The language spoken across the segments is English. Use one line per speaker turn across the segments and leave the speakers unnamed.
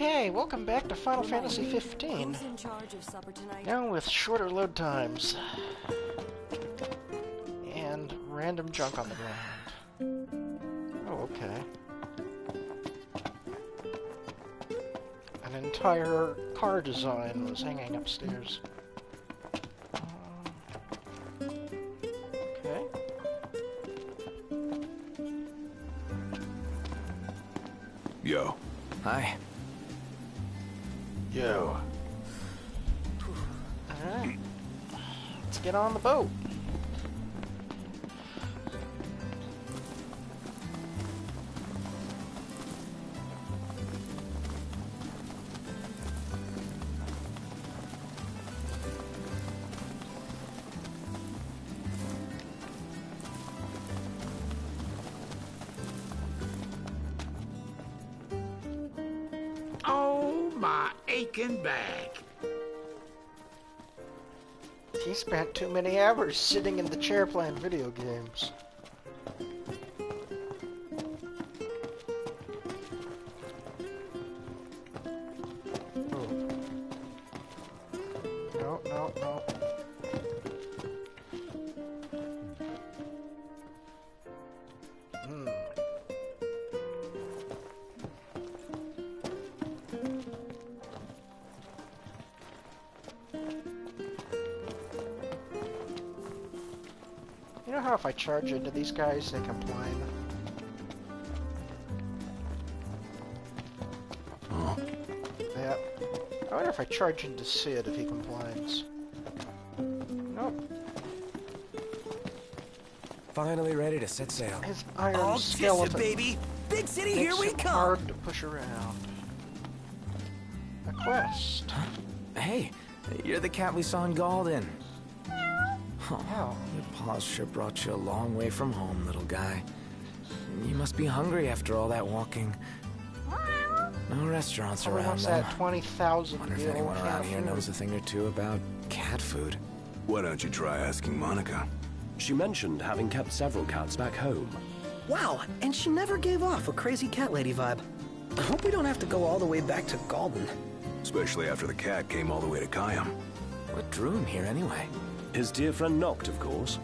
Okay, welcome back to Final Fantasy
Who's
15.
in charge of supper tonight?
Now with shorter load times. And random junk on the ground. Oh, okay. An entire car design was hanging upstairs. Too many hours sitting in the chair playing video games. Charge into these guys, they complain?
Oh.
Yeah. I wonder if I charge into Cid if he complains. Nope.
Finally ready to set sail.
His iron
All
skeleton
baby. Big city, here we
him
come.
hard to push around. A quest.
Hey, you're the cat we saw in Galdin. Oh,
Ow.
Your paws sure brought you a long way from home, little guy. You must be hungry after all that walking. No restaurants
Someone
around
wants
though.
that 20,000
Wonder if anyone around here
food.
knows a thing or two about cat food.
Why don't you try asking Monica?
She mentioned having kept several cats back home.
Wow, and she never gave off a crazy cat lady vibe. I hope we don't have to go all the way back to Galdin.
Especially after the cat came all the way to Caem.
What drew him here anyway?
His dear friend Noct, of course.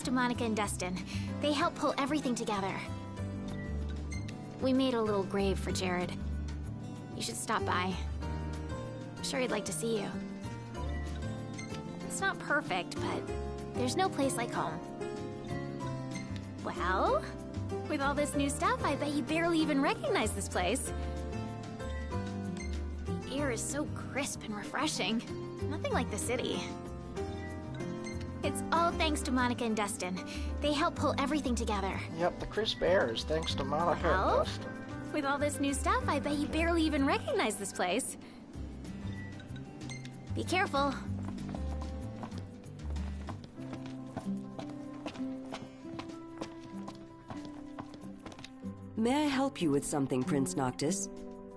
Thanks to Monica and Dustin. They help pull everything together. We made a little grave for Jared. You should stop by. I'm sure he'd like to see you. It's not perfect, but there's no place like home. Well, with all this new stuff, I bet you barely even recognize this place. The air is so crisp and refreshing. Nothing like the city. It's all thanks to Monica and Dustin. They help pull everything together.
Yep, the crisp air is thanks to Monica and
Well?
Dustin.
With all this new stuff, I bet you barely even recognize this place. Be careful.
May I help you with something, Prince Noctis?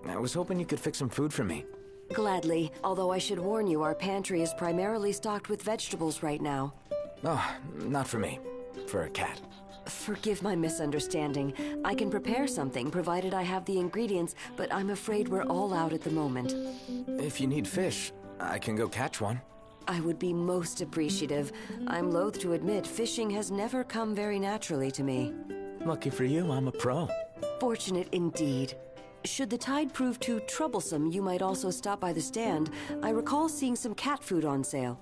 I was hoping you could fix some food for me.
Gladly, although I should warn you, our pantry is primarily stocked with vegetables right now.
Oh, not for me. For a cat.
Forgive my misunderstanding. I can prepare something provided I have the ingredients, but I'm afraid we're all out at the moment.
If you need fish, I can go catch one.
I would be most appreciative. I'm loath to admit fishing has never come very naturally to me.
Lucky for you, I'm a pro.
Fortunate indeed. Should the tide prove too troublesome, you might also stop by the stand. I recall seeing some cat food on sale.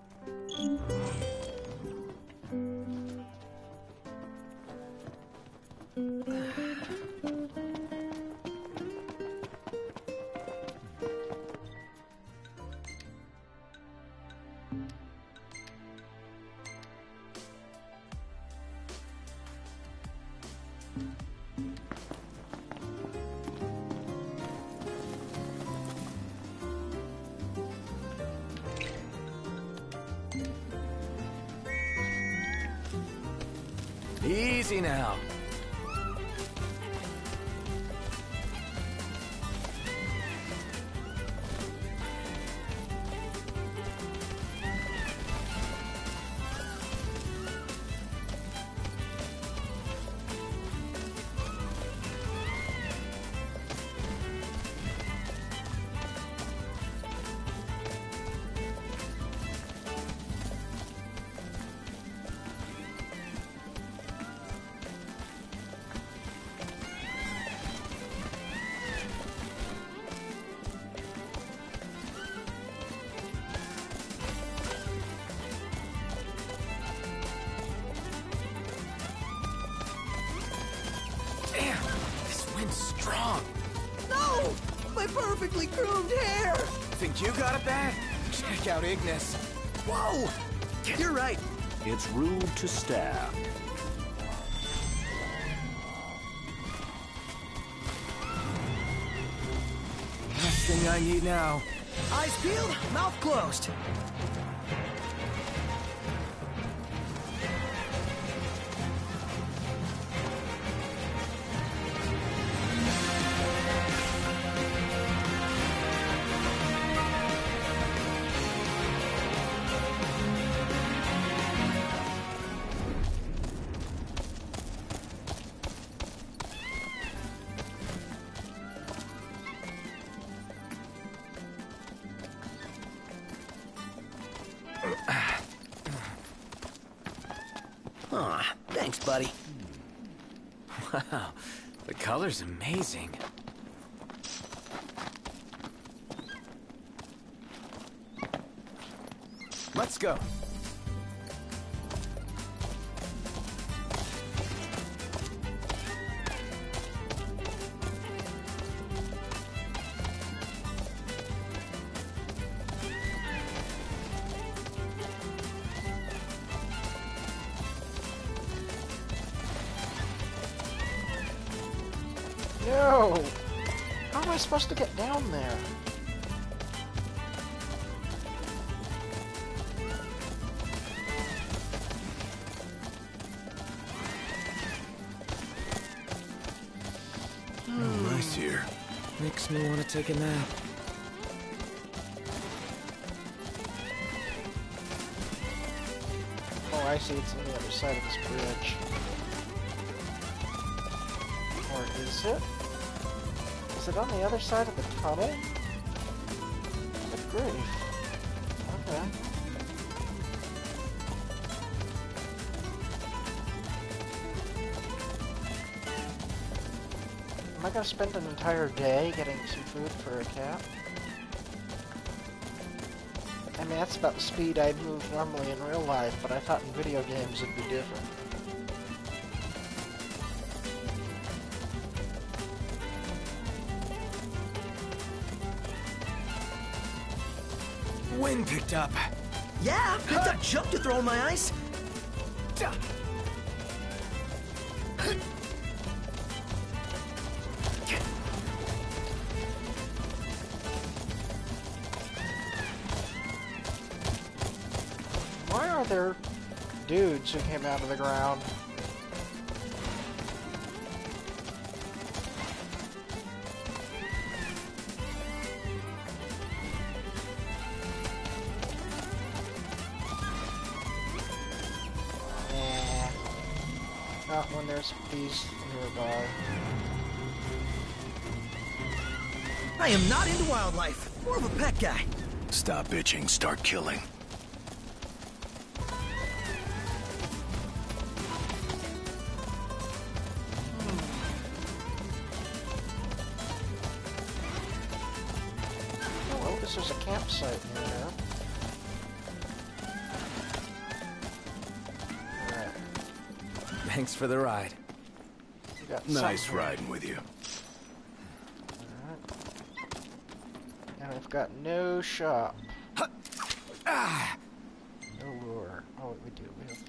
To stare.
Color's amazing. Let's go.
No! How am I supposed to get down there?
Oh, nice here.
Makes me want to take a nap.
Oh, I see. It's on the other side of this bridge. Or is it? Is it on the other side of the tunnel? Good grief. Okay. Am I gonna spend an entire day getting some food for a cat? I mean, that's about the speed I'd move normally in real life, but I thought in video games it'd be different.
Picked up.
Yeah, picked up jump to throw in my ice.
Why are there dudes who came out of the ground? When nearby.
I am not into wildlife. More of a pet guy.
Stop bitching, start killing. Nice
something.
riding with you.
And I've got no shop.
Ah,
No lure. Oh, we do. We have.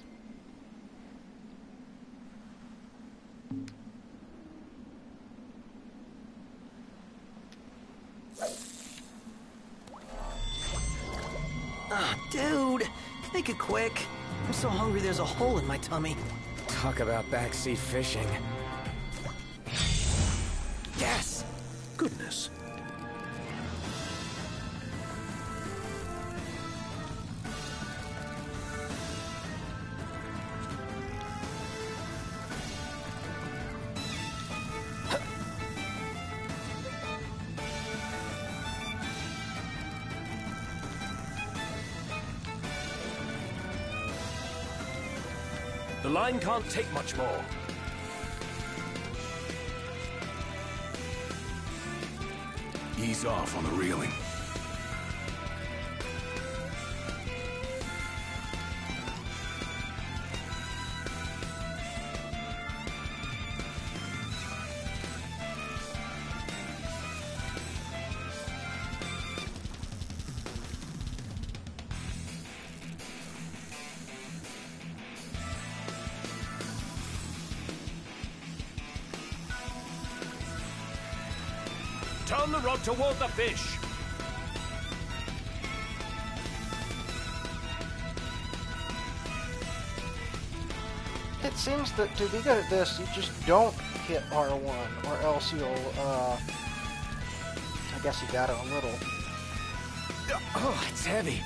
Ah, dude. Make it quick. I'm so hungry there's a hole in my tummy.
Talk about backseat fishing.
Can't take much more.
Ease off on the reeling.
Turn the rod toward the fish.
It seems that to be good at this, you just don't hit R1, or else you'll, uh... I guess you got it a little.
Oh, it's heavy.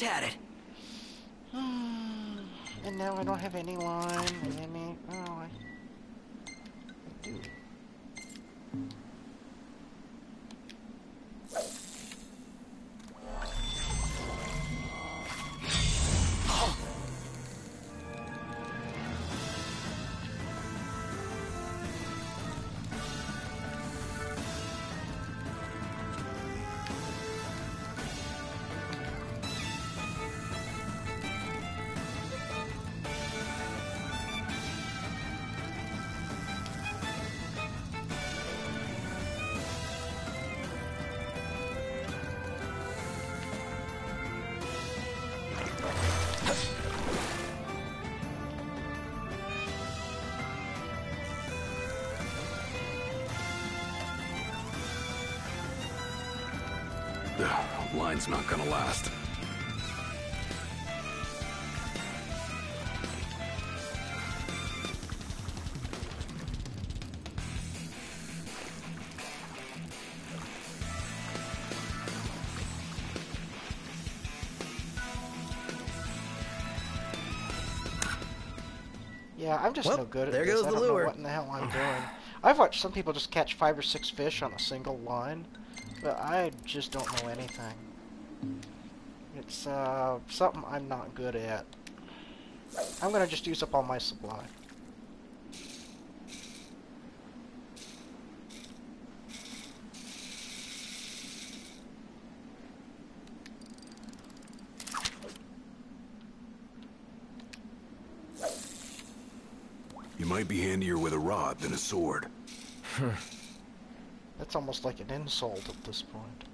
Almost had it.
And now I don't have any line,
line's not gonna last.
Yeah, I'm just
Well,
no good at
there
this.
goes
I
the
don't know
lure.
what in the hell I'm doing. I've watched some people just catch five or six fish on a single line, but I just don't know anything. It's uh, something I'm not good at. I'm gonna just use up all my supply.
You might be handier with a rod than a sword.
That's almost like an insult at this point.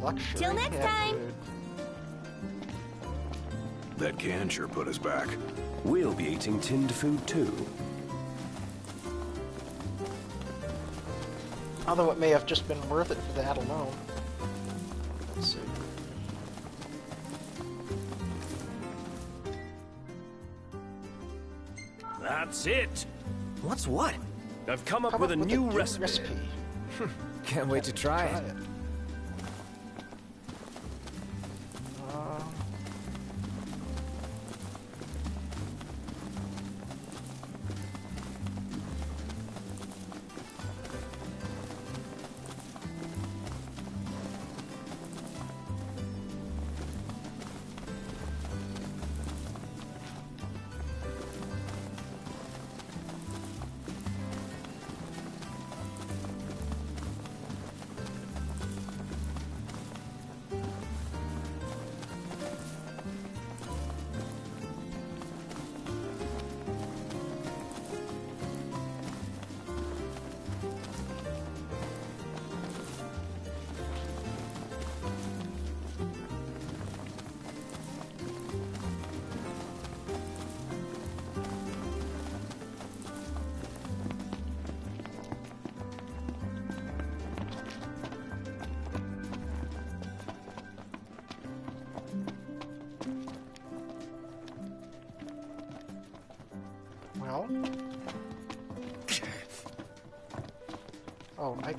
Luxury.
Till next
yeah,
time.
Dude.
That can sure put us back.
We'll be eating tinned food too.
Although it may have just been worth it for that alone. Let's see.
That's it.
What's what?
I've come up,
come
with,
up
a, with new a new recipe. recipe.
Can't, Can't wait to try,
try
it.
it.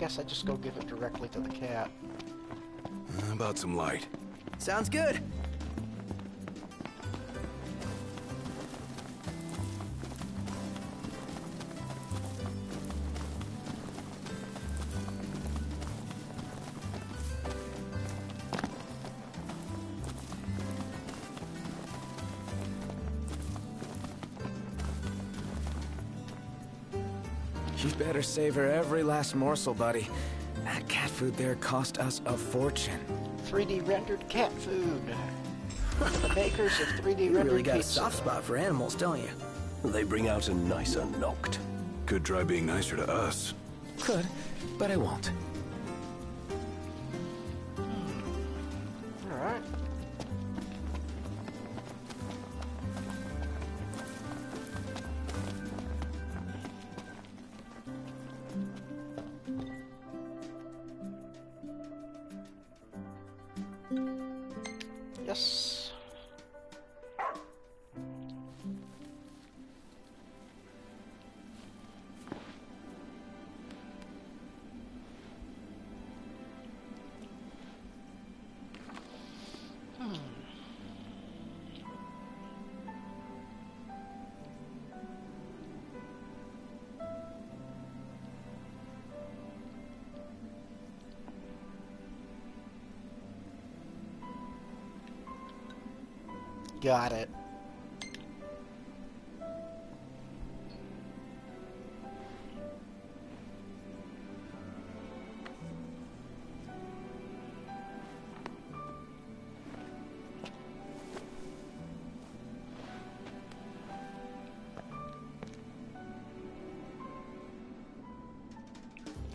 Guess I just go give it directly to the cat.
How about some light?
Sounds good.
Savor every last morsel, buddy. That cat food there cost us a fortune.
3D rendered cat food. the makers of 3D
You
rendered
really got
pizza.
a soft spot for animals, don't you?
They bring out a nicer noct.
Could try being nicer to us.
Could, but I won't.
Got it.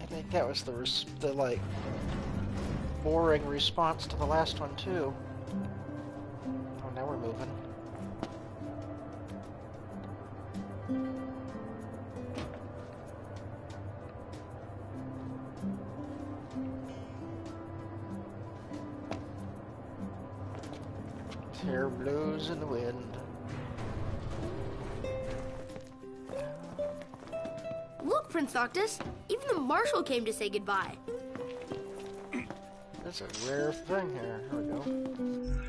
I think that was the the like boring response to the last one too. Now we're moving. Hair blows in the wind.
Look, Prince Noctis, even the Marshal came to say goodbye.
That's a rare thing here. Here we go.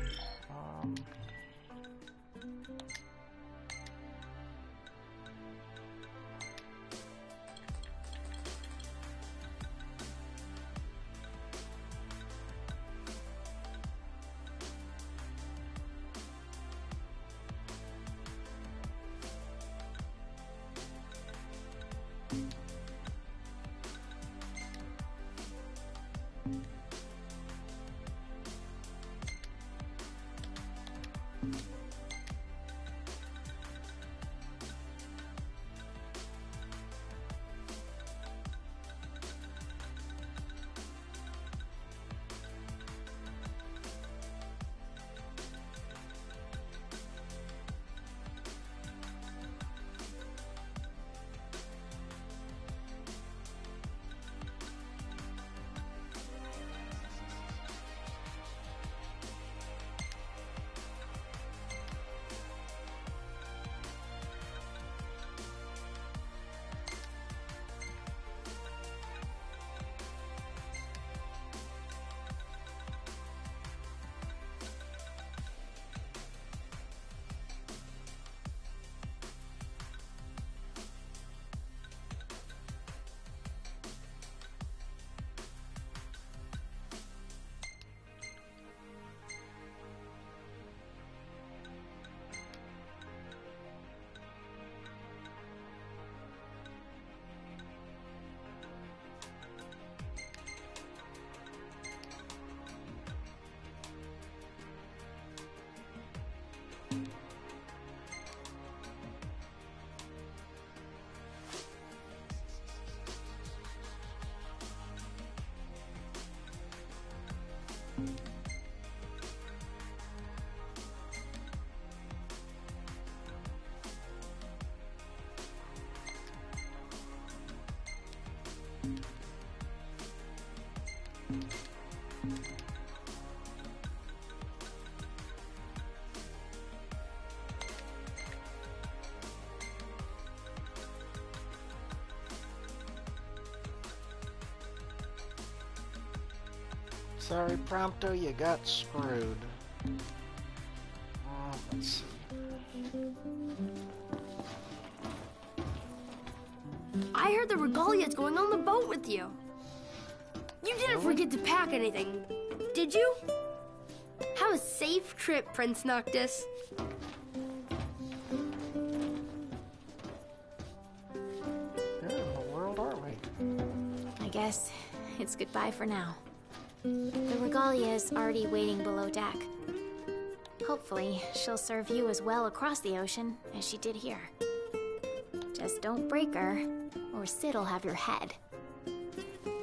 Sorry, Prompto, you got screwed. Uh, let's see.
I heard the Regalia's going on the boat with you. You didn't forget to pack anything, did you? Have a safe trip, Prince Noctis.
Where in the world are we?
I guess it's goodbye for now. The regalia is already waiting below deck. Hopefully, she'll serve you as well across the ocean as she did here. Just don't break her, or Cid'll have your head.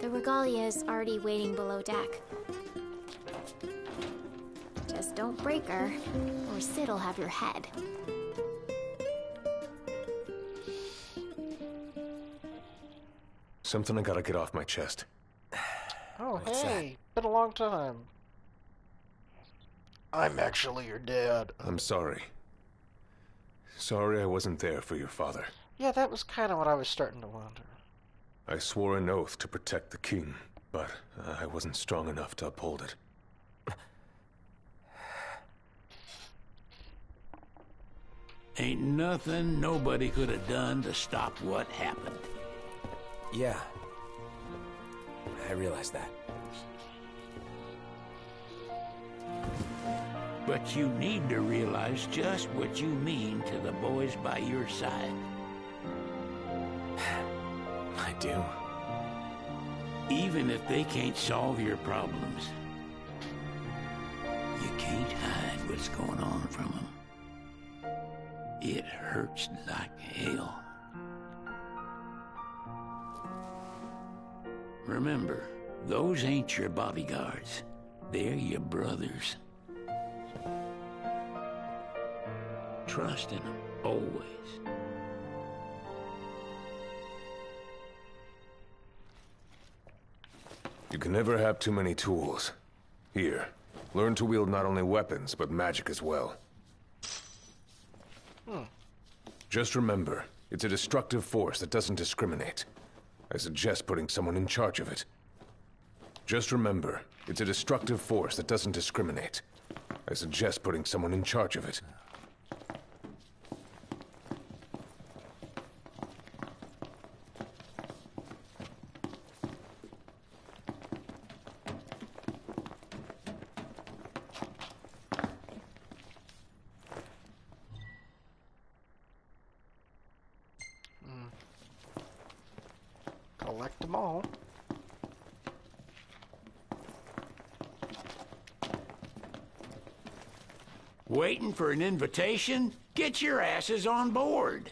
The regalia is already waiting below deck. Just don't break her, or Cid'll have your head.
Something I gotta get off my chest.
Oh,
What's
hey, been a long time. I'm actually your dad.
I'm sorry. Sorry I wasn't there for your father.
Yeah, that was kind of what I was starting to wonder.
I swore an oath to protect the king, but uh, I wasn't strong enough to uphold it.
Ain't nothing nobody could have done to stop what happened.
Yeah. I realize that.
But you need to realize just what you mean to the boys by your side.
I do.
Even if they can't solve your problems, you can't hide what's going on from them. It hurts like hell. Remember, those ain't your bodyguards. They're your brothers. Trust in them, always.
You can never have too many tools. Here, learn to wield not only weapons, but magic as well. Hmm. Just remember, it's a destructive force that doesn't discriminate. I suggest putting someone in charge of it. Just remember, it's a destructive force that doesn't discriminate. I suggest putting someone in charge of it.
Collect them all.
Waiting for an invitation? Get your asses on board.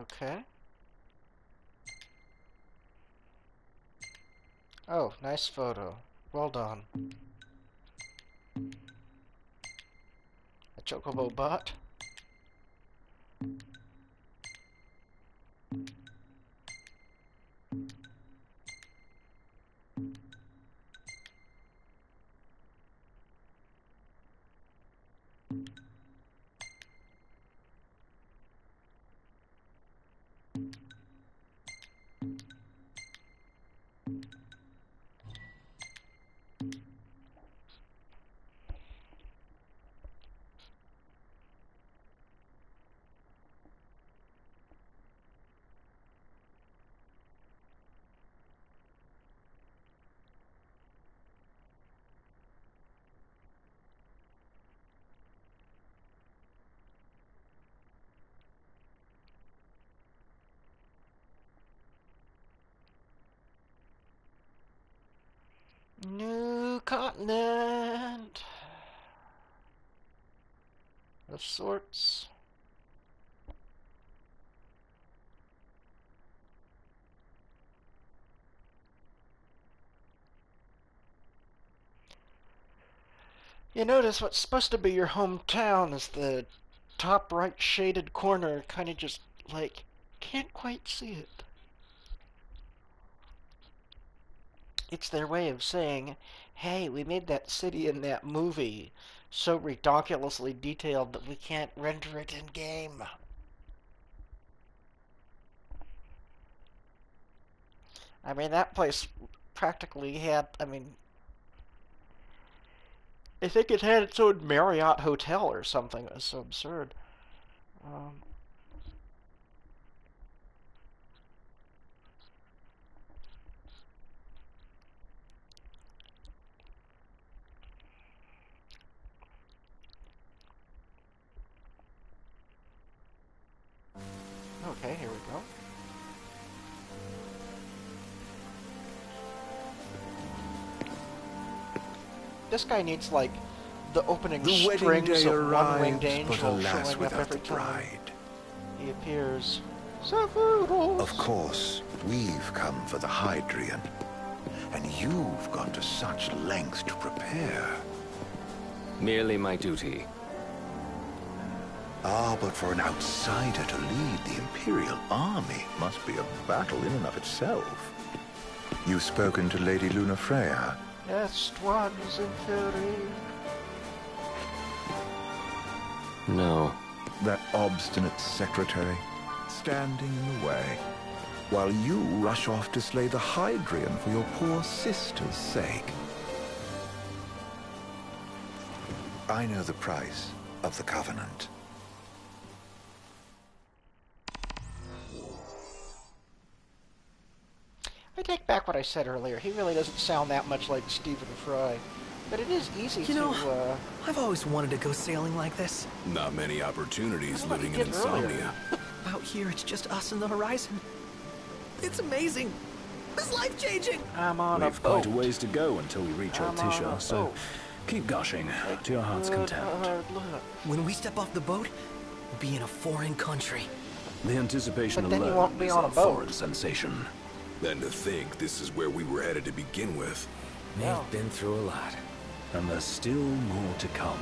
Okay. Oh, nice photo. Well done. A chocobo bot. Continent of sorts. You notice what's supposed to be your hometown is the top right shaded corner, kind of just like can't quite see it. It's their way of saying, hey, we made that city in that movie so ridiculously detailed that we can't render it in game. I mean, that place practically had, I mean, I think it had its own Marriott hotel or something. It was so absurd. Um, Okay, here we go. This guy needs like the opening
The
strings
day
of One Winged Angel
alas
showing up
without
every time he appears. Sephiroth!
Of course, we've come for the Hydraean. And you've gone to such lengths to prepare.
Merely my duty.
Ah, but for an outsider to lead the Imperial army must be a battle in and of itself. You've spoken to Lady Lunafreya.
Est one's inferior.
No.
That obstinate secretary, standing in the way, while you rush off to slay the Hydraean for your poor sister's sake. I know the price of the Covenant.
I take back what I said earlier. He really doesn't sound that much like Stephen Fry. But it is easy
You
to,
know,
uh...
I've always wanted to go sailing like this.
Not many opportunities living in
did earlier?
insomnia.
Out here, it's just us and the horizon. It's amazing. It's life-changing.
I'm on
We've
a boat.
quite a ways to go until we reach
I'm Altissia,
so
boat.
keep gushing to your heart's content.
When we step off the boat, we'll be in a foreign country.
The anticipation
But
alone
won't be
is
on a
foreign sensation.
And to think this is where we were headed to begin with.
Yeah.
We've been through a lot.
And there's still more to come.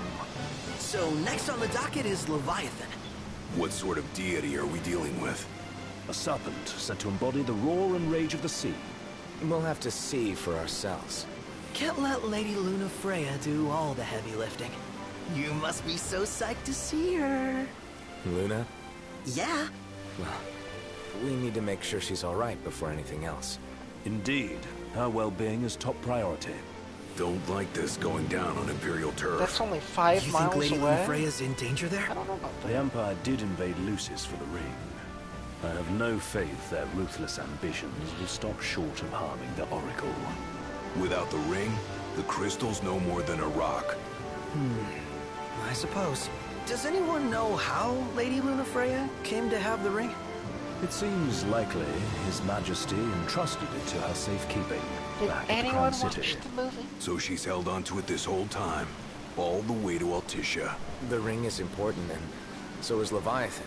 So next on the docket is Leviathan.
What sort of deity are we dealing with?
A serpent said to embody the roar and rage of the sea.
We'll have to see for ourselves.
Can't let Lady Lunafreya do all the heavy lifting. You must be so psyched to see her.
Luna,
Yeah.
well, we need to make sure she's all right before anything else.
Indeed, her well-being is top priority.
Don't like this going down on Imperial turf.
That's only five
you
miles
think Lady
away.
Lunafreya's in danger there?
I don't know about that.
The
that.
Empire did invade Lucis for the ring. I have no faith their ruthless ambitions will stop short of harming the Oracle.
Without the ring, the crystal's no more than a rock. Hmm.
I suppose. Does anyone know how Lady Lunafreya came to have the ring?
It seems likely His Majesty entrusted it to her safekeeping
Did
back at the Crown
watch
City.
the movie?
So she's held onto it this whole time. All the way to Altissia.
The ring is important, and so is Leviathan.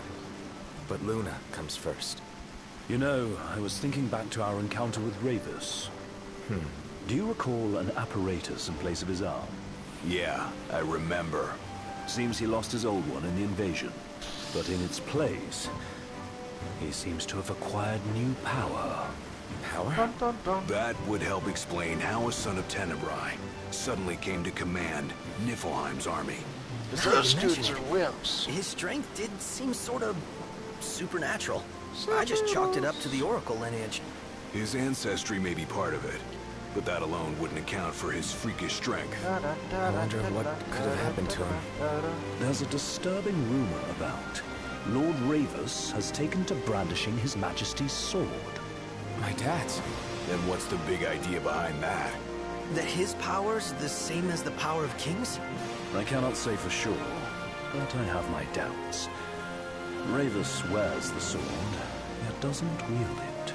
But Luna comes first.
You know, I was thinking back to our encounter with Ravus. Hmm. Do you recall an apparatus in place of his arm?
Yeah, I remember.
Seems he lost his old one in the invasion. But in its place, he seems to have acquired new power.
Power?
Dun, dun, dun.
That would help explain how a son of Tenebrae suddenly came to command Niflheim's army.
Those
you
dudes are
mention
wimps.
His strength did seem sort of supernatural. I just chalked it up to the Oracle lineage.
His ancestry may be part of it, but that alone wouldn't account for his freakish strength.
I wonder what could have happened to him.
There's a disturbing rumor about Lord Ravus has taken to brandishing His Majesty's sword.
My dad's.
Then what's the big idea behind that?
That his power's the same as the power of kings?
I cannot say for sure, but I have my doubts. Ravus wears the sword, yet doesn't wield it.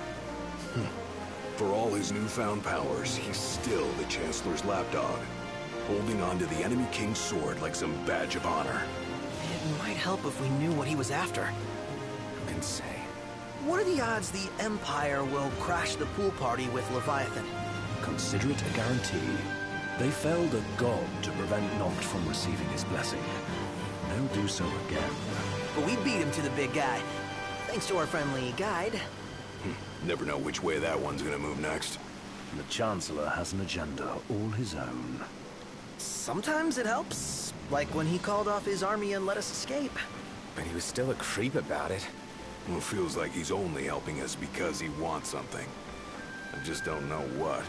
Hmm.
For all his newfound powers, he's still the Chancellor's lapdog, holding on to the enemy king's sword like some badge of honor.
It might help if we knew what he was after.
Who can say?
What are the odds the Empire will crash the pool party with Leviathan?
Consider it a guarantee. They felled a god to prevent Noct from receiving his blessing. They'll do so again.
But we beat him to the big guy. Thanks to our friendly guide. Hmm.
Never know which way that one's gonna move next.
The Chancellor has an agenda all his own.
Sometimes it helps. Like when he called off his army and let us escape.
But he was still a creep about it.
Well, feels like he's only helping us because he wants something. I just don't know what.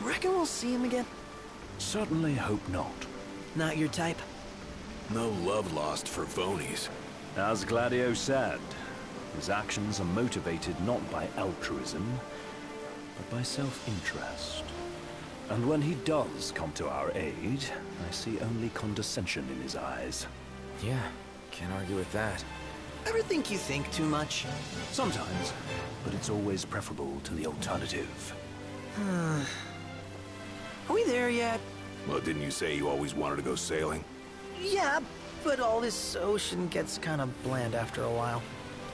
Reckon we'll see him again?
Certainly hope not.
Not your type?
No love lost for phonies.
As Gladio said, his actions are motivated not by altruism, but by self-interest. And when he does come to our aid, I see only condescension in his eyes.
Yeah, can't argue with that.
Ever think you think too much?
Sometimes, but it's always preferable to the alternative.
Are we there yet?
Well, didn't you say you always wanted to go sailing?
Yeah, but all this ocean gets kind of bland after a while.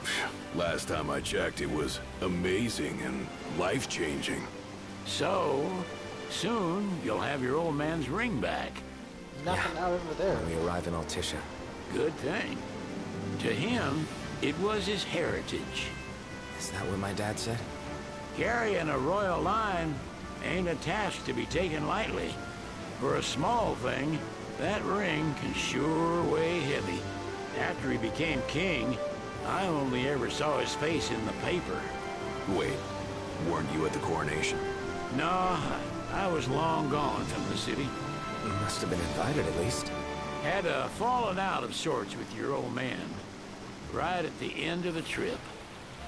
Last time I checked, it was amazing and life-changing.
So, soon you'll have your old man's ring back.
Nothing out over there.
When we arrive in Altissia.
Good thing. To him, it was his heritage.
Is that what my dad said?
Carrying a royal line ain't a task to be taken lightly. For a small thing, that ring can sure weigh heavy. After he became king, I only ever saw his face in the paper.
Wait, weren't you at the coronation?
No, I, I was long gone from the city.
You must have been invited at least.
Had uh, a falling out of sorts with your old man. Right at the end of the trip.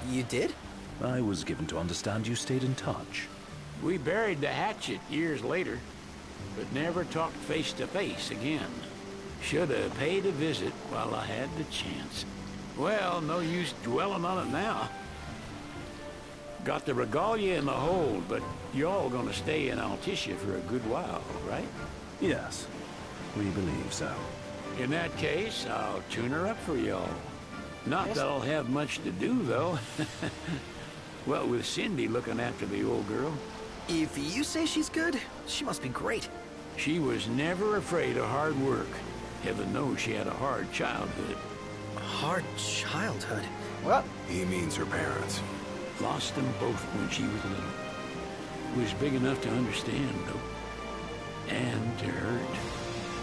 You did?
I was given to understand you stayed in touch.
We buried the hatchet years later, but never talked face to face again. Should have paid a visit while I had the chance. Well, no use dwelling on it now. Got the regalia in the hold, but y'all gonna stay in Altissia for a good while, right?
Yes, we believe so.
In that case, I'll tune her up for y'all. Not that I'll have much to do, though. well, with Cindy looking after the old girl.
If you say she's good, she must be great.
She was never afraid of hard work. Heaven knows she had a hard childhood.
Hard childhood?
What?
He means her parents.
Lost them both when she was little. Was big enough to understand, though. And to hurt.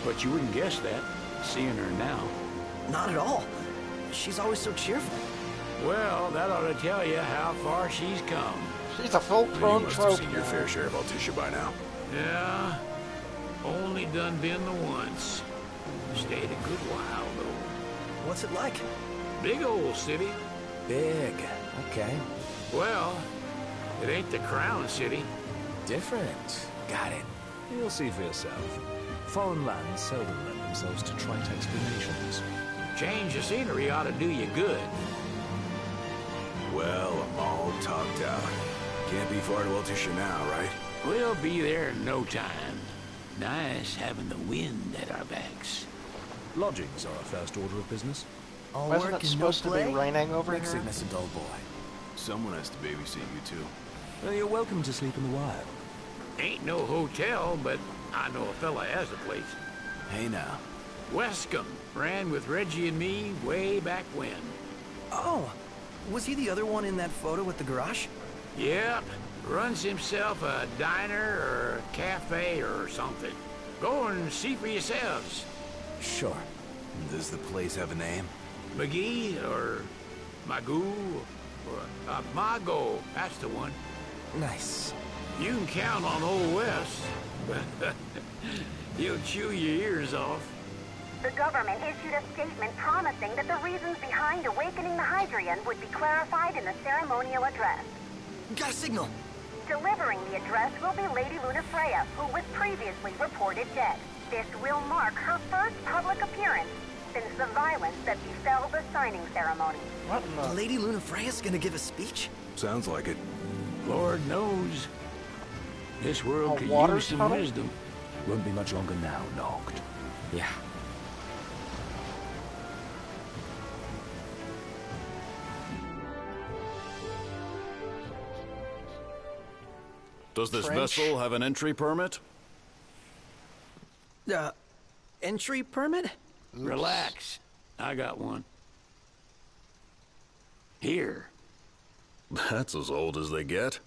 But you wouldn't guess that, seeing her now.
Not at all. She's always so cheerful.
Well, that ought to tell you how far she's come.
She's a full-grown
You must have seen your fair share of Altissia by now.
Yeah, only done been the once. Stayed a good while, though.
What's it like?
Big old city.
Big. Okay.
Well, it ain't the crown city.
Different. Got it.
You'll see for yourself. Foreign lands seldom lend themselves to trite explanations.
Change of scenery ought to do you good.
Well, I'm all topped out. Can't be far to Altissia now, right?
We'll be there in no time. Nice having the wind at our backs.
Lodgings are our first order of business.
All
Wasn't
work
it
and no
supposed to
play?
be raining over
Big
here?
sickness a dull boy.
Someone has to babysit you too.
Well, you're welcome to sleep in the wild.
Ain't no hotel, but I know a fella has a place.
Hey now.
Weskham ran with Reggie and me way back when.
Oh, was he the other one in that photo with the garage?
Yep, runs himself a diner or a cafe or something. Go and see for yourselves.
Sure.
Does the place have a name?
McGee or Magoo or uh, Maagho, that's the one.
Nice.
You can count on Old West, but he'll chew your ears off.
The government issued a statement promising that the reasons behind awakening the Hydraean would be clarified in the ceremonial address.
Got a signal.
Delivering the address will be Lady Lunafreya, who was previously reported dead. This will mark her first public appearance since the violence that befell the signing ceremony.
What in the...
Lady Lunafreya's gonna give a speech?
Sounds like it.
Lord knows. This world
A
could use some
tunnel?
wisdom.
Won't be much longer now, Noct.
Yeah.
Does this
French?
vessel have an entry permit?
Uh, entry permit?
Relax. I got one. Here.
That's as old as they get.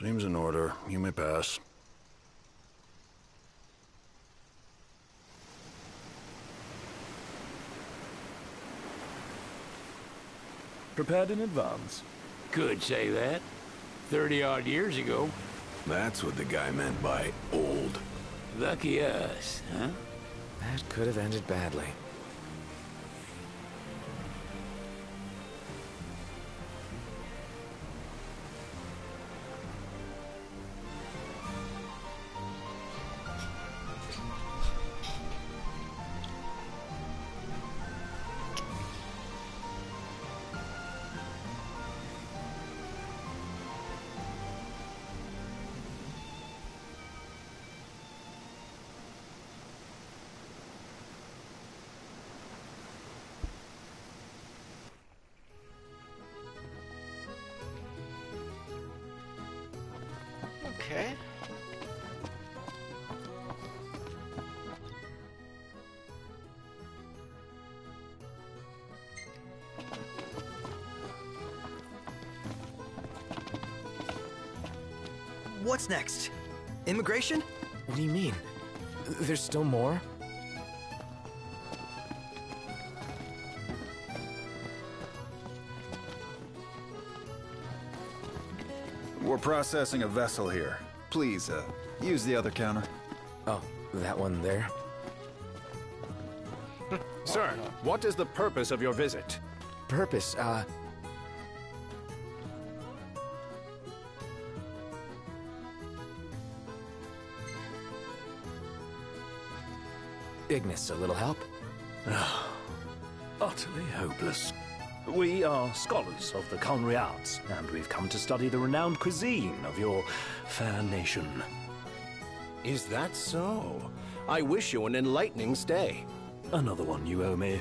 Seems in order. You may pass.
Prepared in advance.
Could say that. 30 odd years ago.
That's what the guy meant by old.
Lucky us, huh?
That could have ended badly.
Okay.
What's next? Immigration?
What do you mean? There's still more?
Processing a vessel here. Please, uh, use the other counter.
Oh, that one there?
Sir, what is the purpose of your visit?
Purpose, uh... Ignis, a little help?
Utterly hopeless. We are scholars of the culinary arts, and we've come to study the renowned cuisine of your fair nation.
Is that so? I wish you an enlightening stay.
Another one you owe me.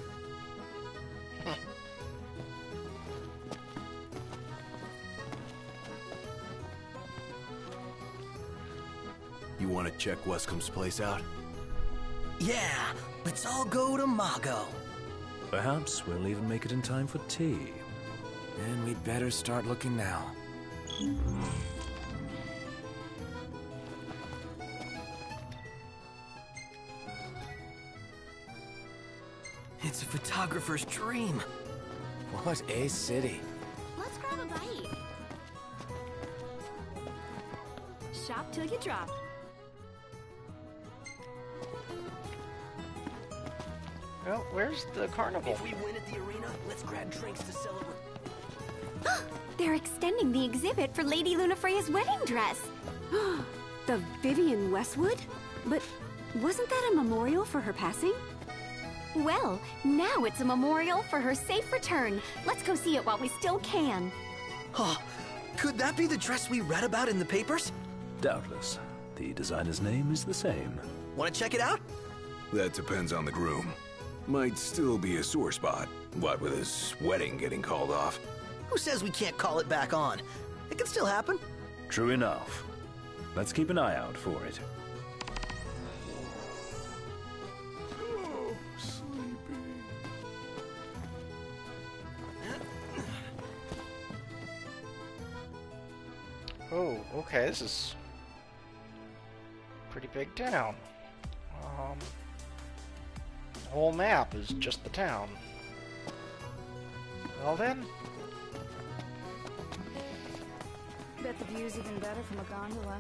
You want to check Weskham's place out?
Yeah, let's all go to Maagho.
Perhaps we'll even make it in time for tea.
Then we'd better start looking now.
It's a photographer's dream.
What a city.
Let's grab a bite. Shop till you drop.
Where's the carnival?
If we win at the arena, let's grab drinks to celebrate.
They're extending the exhibit for Lady Lunafreya's wedding dress.
the Vivienne Westwood? But wasn't that a memorial for her passing?
Well, now it's a memorial for her safe return. Let's go see it while we still can.
Oh, could that be the dress we read about in the papers?
Doubtless. The designer's name is the same.
Want to check it out?
That depends on the groom. Might still be a sore spot. What with his wedding getting called off?
Who says we can't call it back on? It can still happen.
True enough. Let's keep an eye out for it.
Oh, sleepy. oh, okay, this is pretty big town. The whole map is just the town. Well then,
Bet the view's even better from a gondola.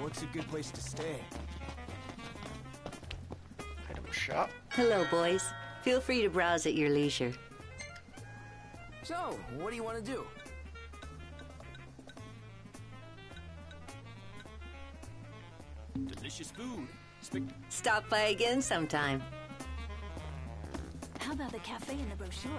What's a good place to stay?
item shop.
Hello, boys. Feel free to browse at your leisure.
So, what do you want to do? Delicious food. Spec-
Stop by again sometime.
How How about the cafe in the brochure?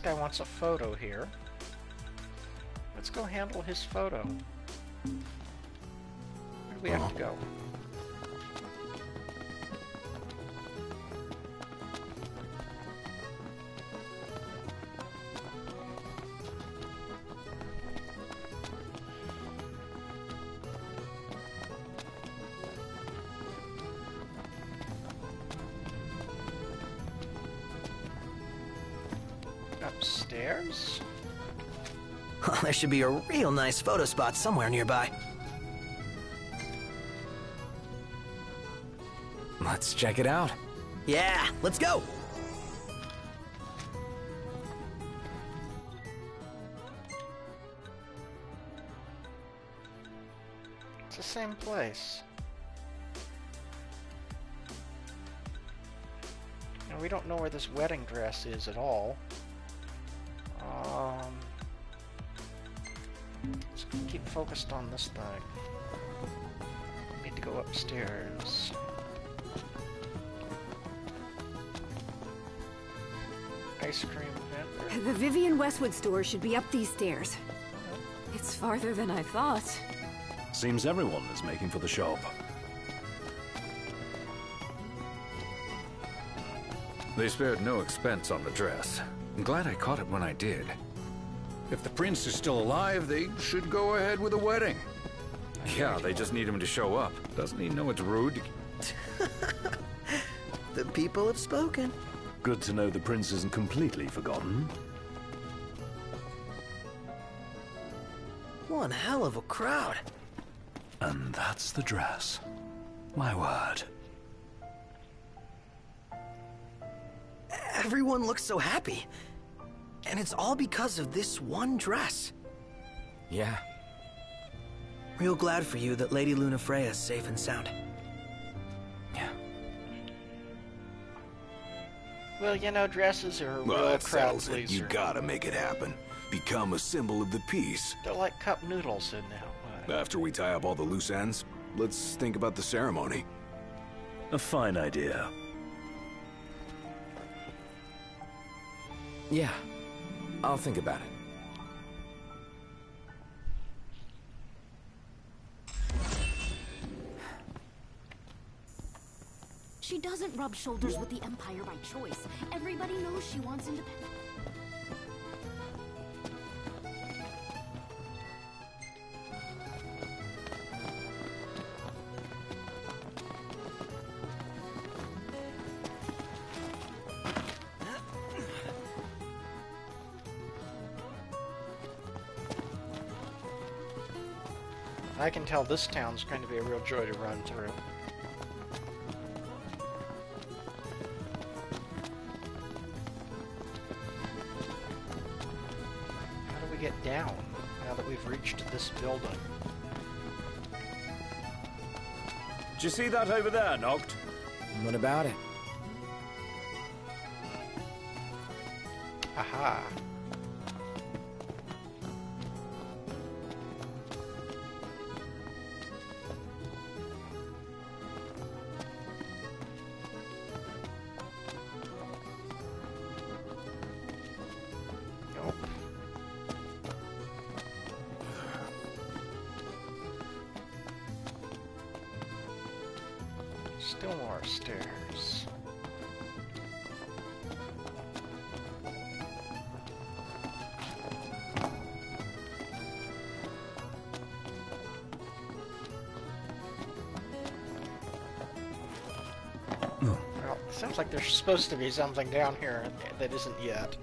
This guy wants a photo here. Let's go handle his photo. Where do we have to uh-huh.
go? Should be a real nice photo spot somewhere nearby.
Let's check it out.
Yeah, let's go!
It's the same place. And we don't know where this wedding dress is at all. Focused on this thing. Need to go upstairs. Ice cream vendor.
The Vivienne Westwood store should be up these stairs. It's farther than I thought.
Seems everyone is making for the shop.
They spared no expense on the dress. I'm glad I caught it when I did. If the prince is still alive, they should go ahead with the wedding. Yeah, they just need him to show up. Doesn't he know it's rude.
The people have spoken.
Good to know the prince isn't completely forgotten.
One hell of a crowd.
And that's the dress. My word.
Everyone looks so happy. And it's all because of this one dress.
Yeah.
Real glad for you that Lady Lunafreya is safe and sound. Yeah.
Well, you know, dresses are a
Well,
real crowd
settles it.
pleaser.
You gotta make it happen. Become a symbol of the peace.
They're like cup noodles in that way.
After we tie up all the loose ends, let's think about the ceremony.
A fine idea.
Yeah. I'll think about it.
She doesn't rub shoulders with the Empire by choice. Everybody knows she wants independence.
I can tell this town's going to be a real joy to run through. How do we get down now that we've reached this building?
Did you see that over there, Noct?
What about it?
Like there's supposed to be something down here that isn't yet.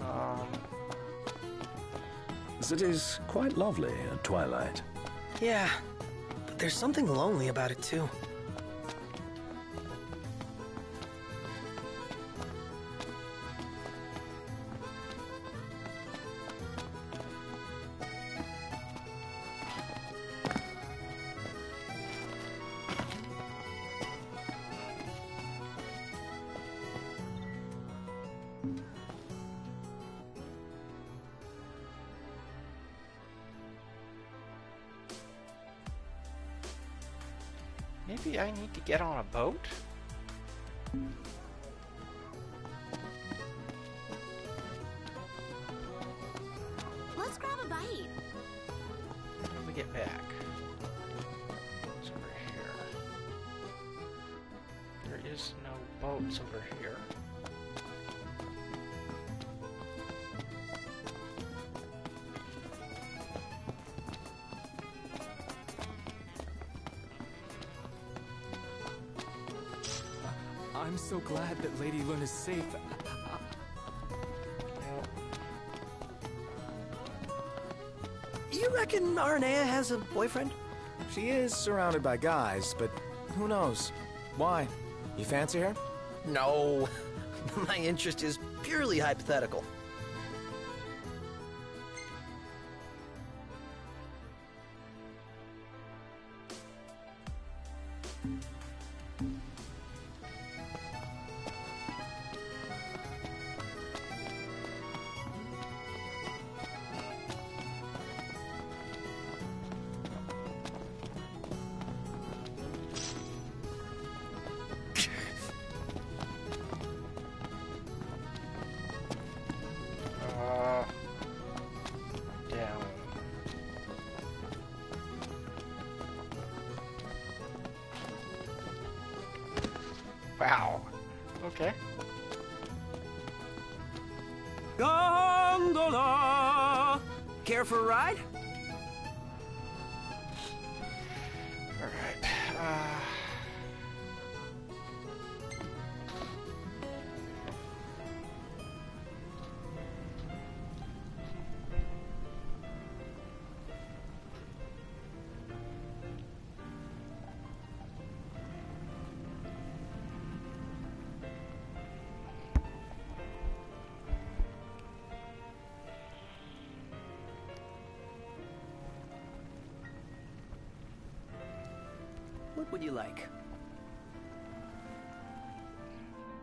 Um,
The city's quite lovely at twilight.
Yeah, but there's something lonely about it too.
Lady Luna's safe.
You reckon Aranea has a boyfriend?
She is surrounded by guys, but who knows? Why? You fancy her?
No. My interest is purely hypothetical. Gondola! Care for a ride?
Alright. Uh,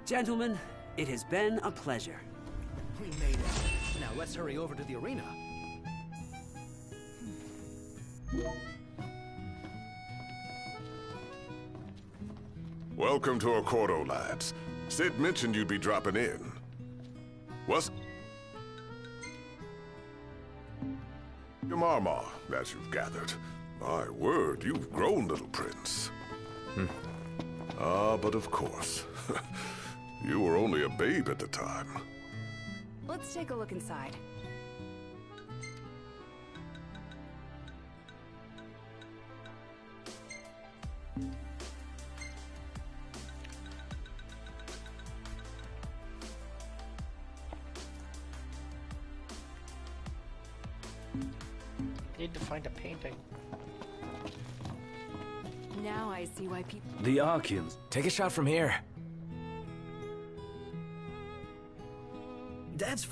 Gentlemen, it has been a pleasure.
We made it. Now let's hurry over to the arena.
Welcome to Accordo, lads. Cid mentioned you'd be dropping in. What's... Your mama, as you've gathered. My word, you've grown, little prince. Ah, but of course. you were only a babe at the time.
Let's take a look inside.
need to find a painting.
Now I see why people.
The Archaeans.
Take a shot from here.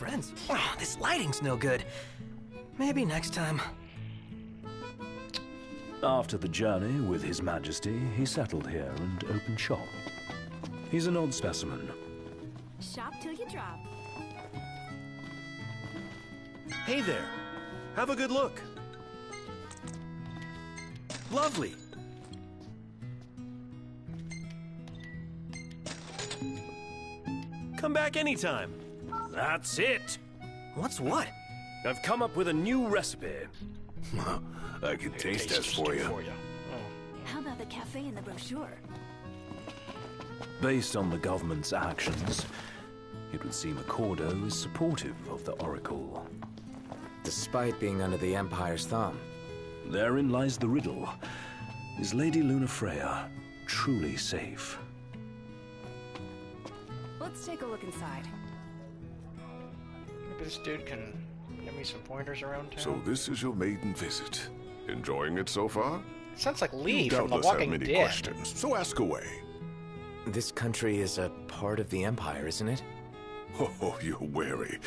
Friends. Oh, this lighting's no good. Maybe next time.
After the journey with His Majesty, he settled here and opened shop. He's an odd specimen.
Shop till you drop.
Hey there. Have a good look. Lovely. Come back anytime.
That's it.
What's what?
I've come up with a new recipe.
I can taste that for you.
How about the cafe in the brochure?
Based on the government's actions, it would seem Accordo is supportive of the Oracle.
Despite being under the Empire's thumb.
Therein lies the riddle. Is Lady Lunafreya truly safe?
Let's take a look inside.
Maybe this dude can give me some pointers around town.
So this is your maiden visit. Enjoying it so far?
Sounds like Lee
you
from The
doubtless
Walking
have many
Dead.
questions, so ask away.
This country is a part of the Empire, isn't it?
Oh, you're wary.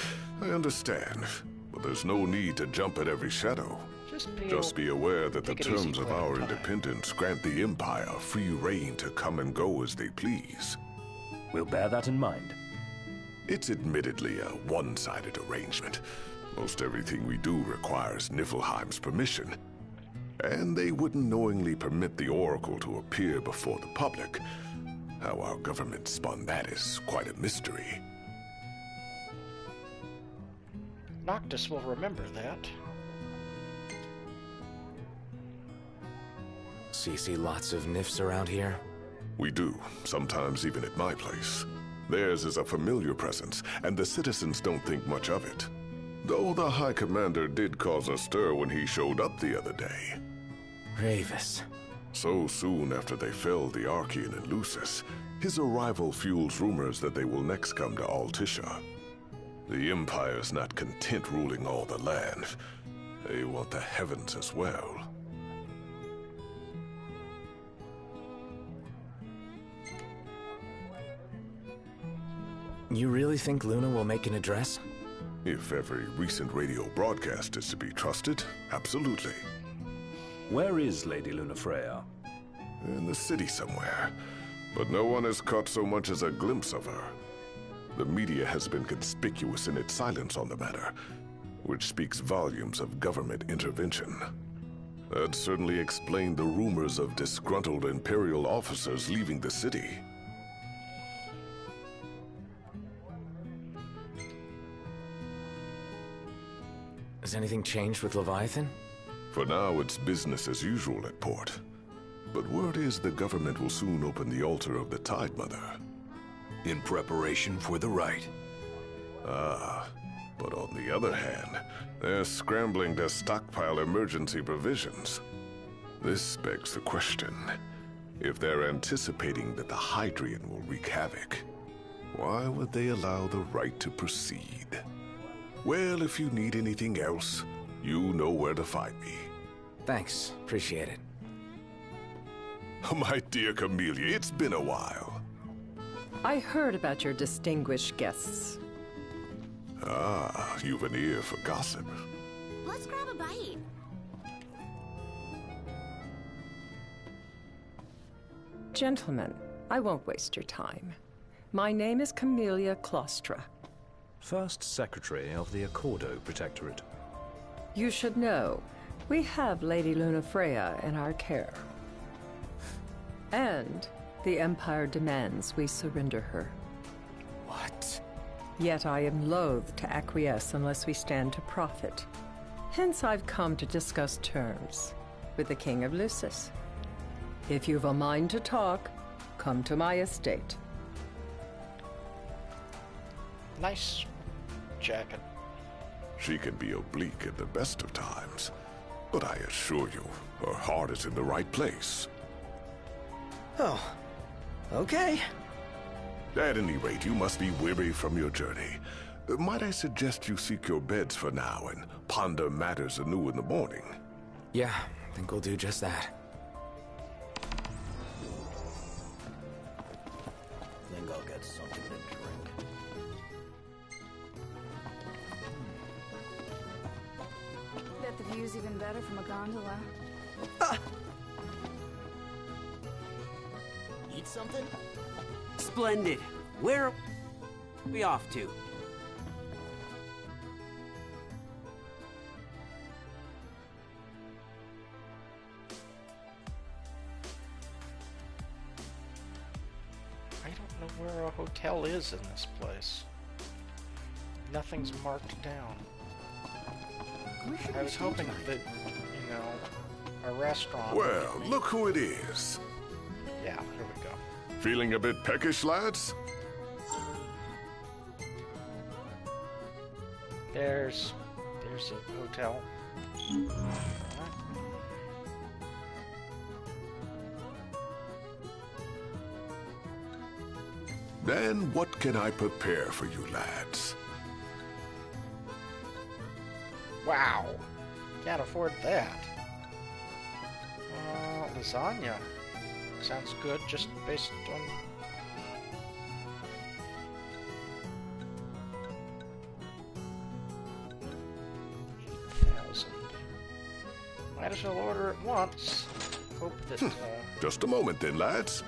I understand. But there's no need to jump at every shadow.
Just be,
Just be aware that the
Take it easy,
terms of
Clementine.
our independence grant the Empire free rein to come and go as they please.
We'll bear that in mind.
It's admittedly a one-sided arrangement. Most everything we do requires Niflheim's permission. And they wouldn't knowingly permit the Oracle to appear before the public. How our government spun that is quite a mystery.
Noctis will remember that.
So you see lots of nifs around here?
We do, sometimes even at my place. Theirs is a familiar presence, and the citizens don't think much of it. Though the High Commander did cause a stir when he showed up the other day.
Ravus.
So soon after they felled the Archaean and Lucis, his arrival fuels rumors that they will next come to Altissia. The Empire's not content ruling all the land. They want the heavens as well.
You really think Luna will make an address?
If every recent radio broadcast is to be trusted, absolutely.
Where is Lady Lunafreya?
In the city somewhere. But no one has caught so much as a glimpse of her. The media has been conspicuous in its silence on the matter, which speaks volumes of government intervention. That certainly explained the rumors of disgruntled Imperial officers leaving the city.
Has anything changed with Leviathan?
For now, it's business as usual at port. But word is the government will soon open the altar of the Tide Mother.
In preparation for the rite.
Ah, but on the other hand, they're scrambling to stockpile emergency provisions. This begs the question if they're anticipating that the Hydraean will wreak havoc, why would they allow the rite to proceed? Well, if you need anything else, you know where to find me.
Thanks. Appreciate it.
My dear Camellia, it's been a while.
I heard about your distinguished guests.
Ah, you've an ear for gossip.
Let's grab a bite.
Gentlemen, I won't waste your time. My name is Camellia Claustra.
First Secretary of the Accordo Protectorate.
You should know, we have Lady Lunafreya in our care. And the Empire demands we surrender her.
What?
Yet I am loath to acquiesce unless we stand to profit. Hence I've come to discuss terms with the King of Lucis. If you've a mind to talk, come to my estate.
Nice jacket.
She can be oblique at the best of times, but I assure you, her heart is in the right place.
Oh, okay.
At any rate, you must be weary from your journey. Might I suggest you seek your beds for now and ponder matters anew in the morning?
Yeah, I think we'll do just that.
The view's even better from a gondola.
Eat something?
Splendid. Where are we off to?
I don't know where a hotel is in this place. Nothing's marked down. I was hoping that, you know, a restaurant.
Well, look who it is.
Yeah, here we go.
Feeling a bit peckish, lads?
There's, there's a hotel.
Then what can I prepare for you lads?
Wow. Can't afford that. Uh, lasagna. Sounds good, just based on... Thousand. Might as well order it once. Hope that, uh...
Just a moment then, lads.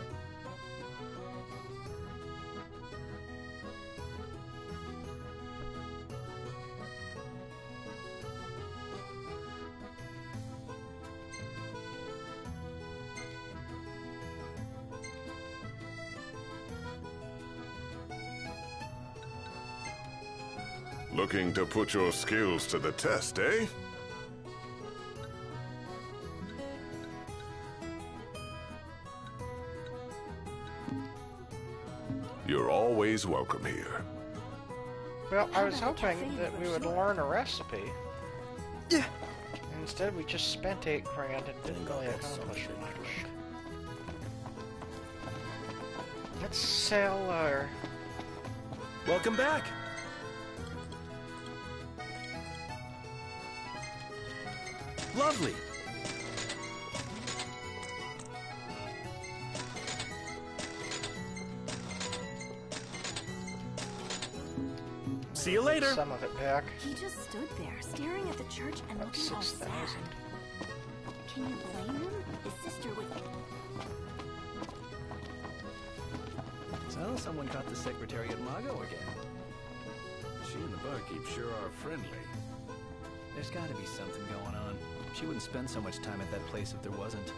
To put your skills to the test, eh? You're always welcome here.
Well, I was hoping that we would learn a recipe. Yeah. Instead, we just spent eight grand and didn't really accomplish much. Let's sell our...
Welcome back. Later.
Some of it back.
He just stood there, staring at the church and looking all sad. Can you blame him? His sister would...
So, someone caught the secretary at Maagho again.
She and the barkeep sure are friendly.
There's gotta be something going on. She wouldn't spend so much time at that place if there wasn't.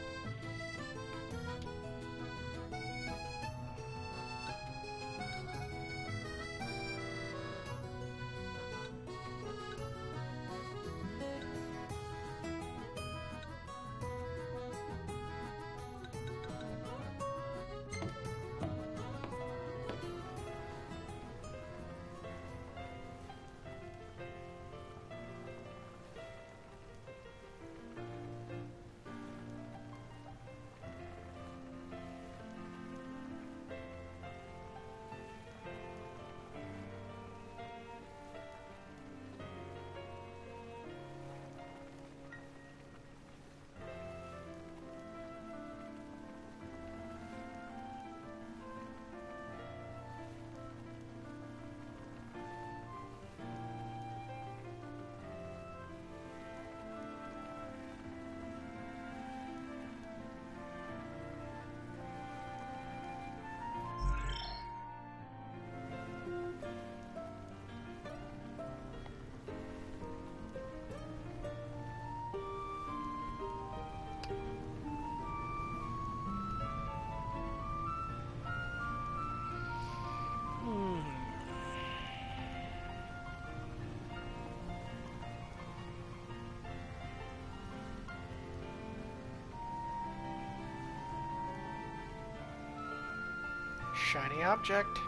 Shiny object.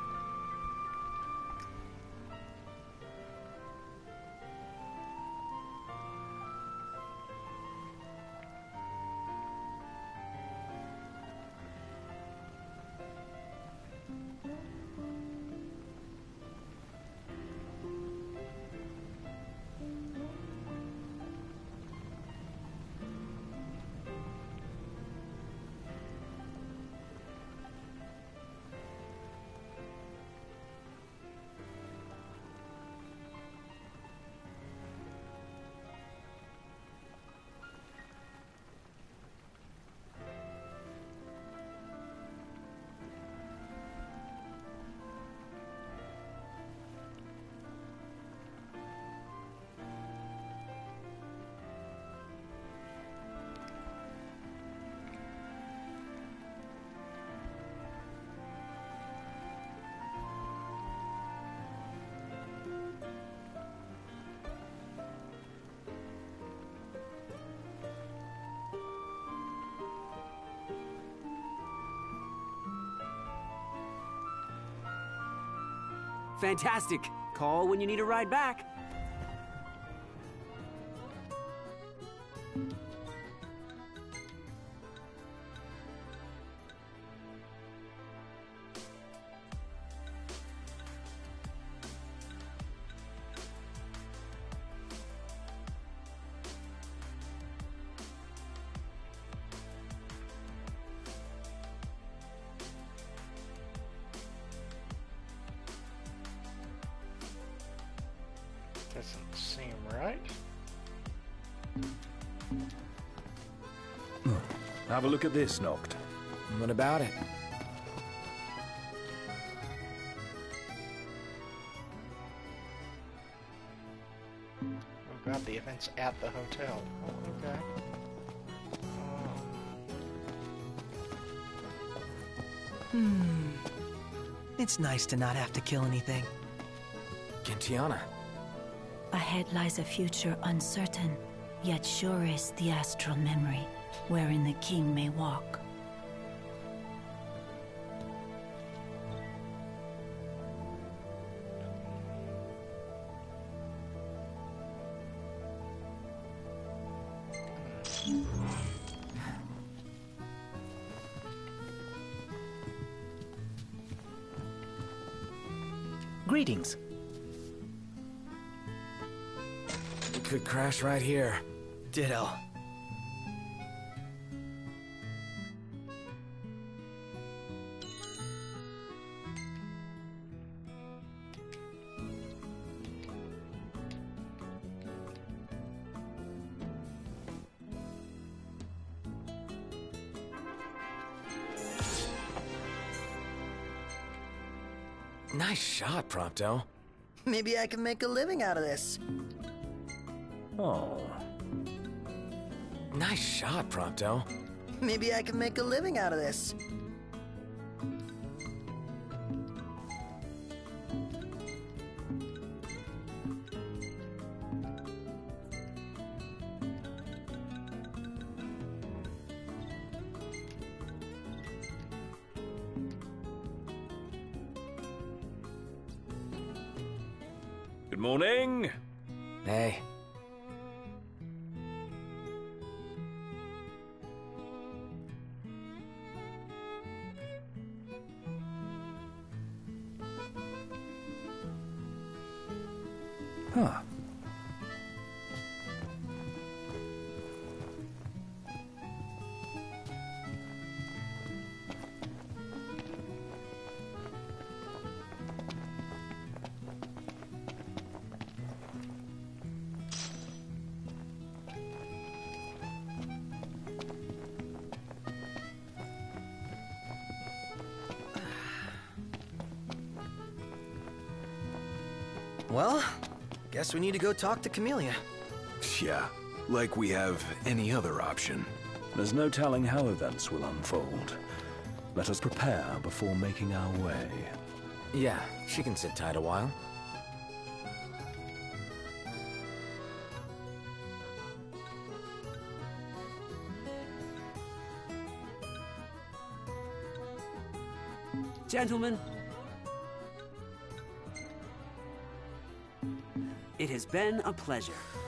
Fantastic. Call when you need a ride back.
Have a look at this, Noct.
What about it?
We've got the events at the hotel. Oh, okay.
Hmm. It's nice to not have to kill anything.
Gentiana.
Ahead lies a future uncertain, yet sure is the astral memory, wherein the king may walk.
Greetings.
We could crash right here.
Ditto.
Shot, Prompto. Eh?
Maybe I can make a living out of this.
Oh.
Nice shot, Prompto. Eh?
Maybe I can make a living out of this.
Huh.
Guess we need to go talk to Camelia.
Yeah, like we have any other option.
There's no telling how events will unfold. Let us prepare before making our way.
Yeah, she can sit tight a while.
Gentlemen, it has been a pleasure.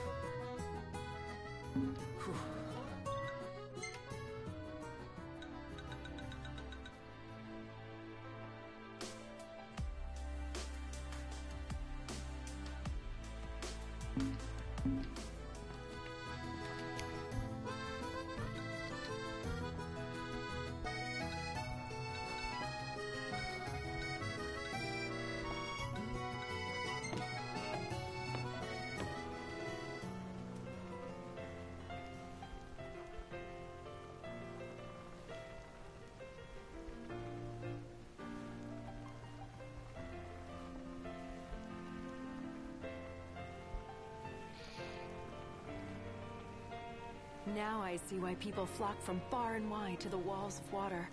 See why people flock from far and wide to the walls of water.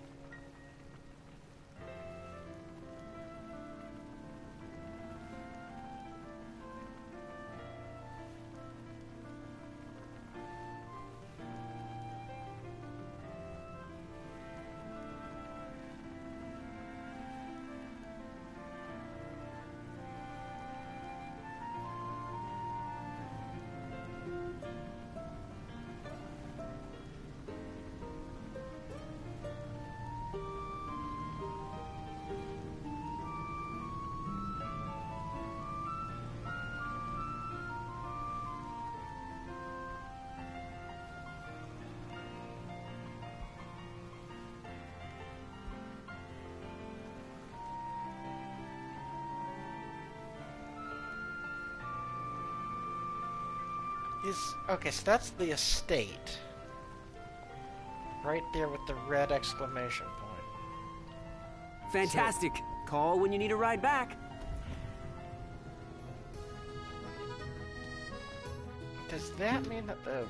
Okay. So that's the estate, right there with the red exclamation point.
Fantastic. Call when you need a ride back.
Does that mean that the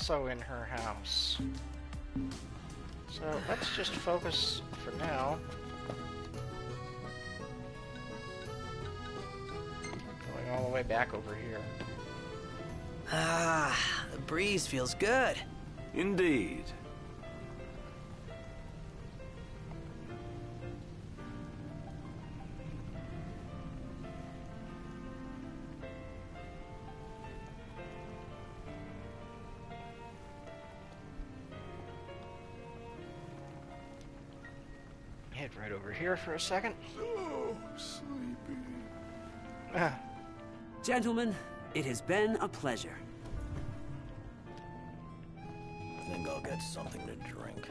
also in her house. So let's just focus for now. Going all the way back over here.
Ah, the breeze feels good.
Indeed.
Head right over here for a second.
So sleepy.
Ah,
Gentlemen, it has been a pleasure.
I think I'll get something to drink.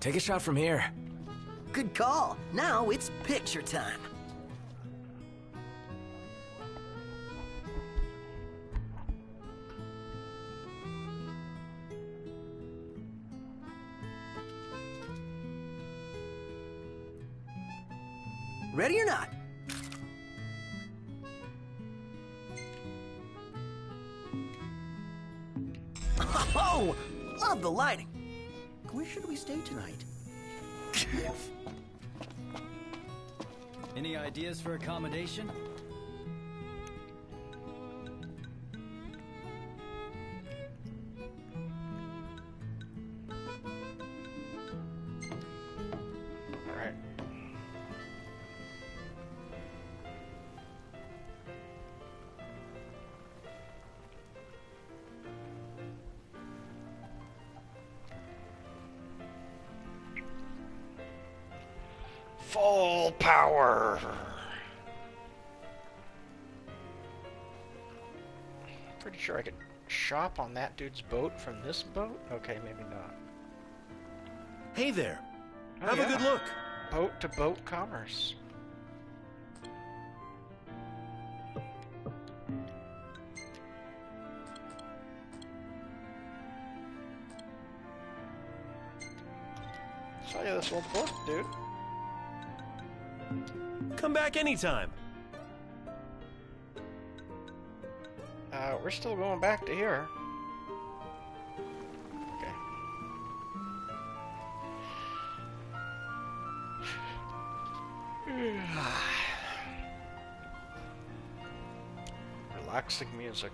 Take a shot from here.
Good call. Now it's picture time.
Sure I could shop on that dude's boat from this boat? Okay, maybe not.
Hey there.
Oh,
Have a good look.
Boat to boat commerce. Saw you this old book, dude.
Come back anytime.
We're still going back to here. Okay. Relaxing music.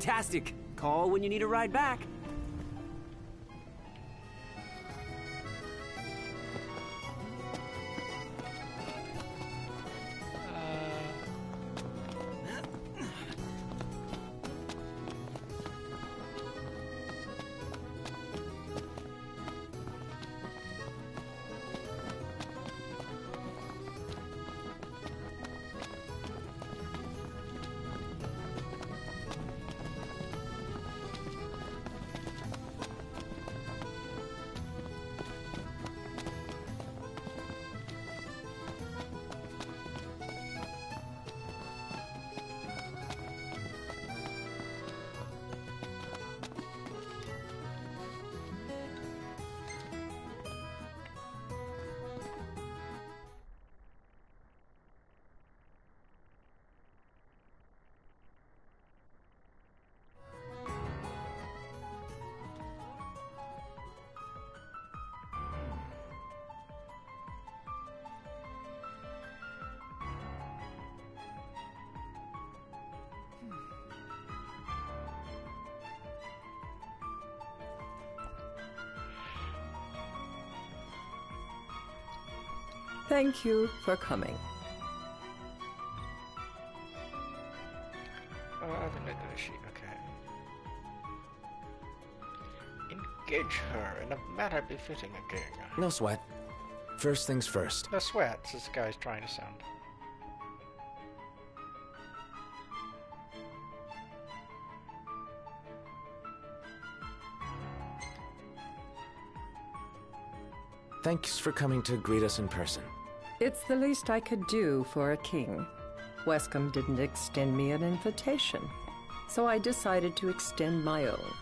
Fantastic. Call when you need a ride back.
Thank you for coming.
Uh, the negotiate, okay. Engage her in a manner befitting a king.
No sweat. First things first.
No sweat, this guy's trying to sound.
Thanks for coming to greet us in person.
It's the least I could do for a king. Weskham didn't extend me an invitation, so I decided to extend my own.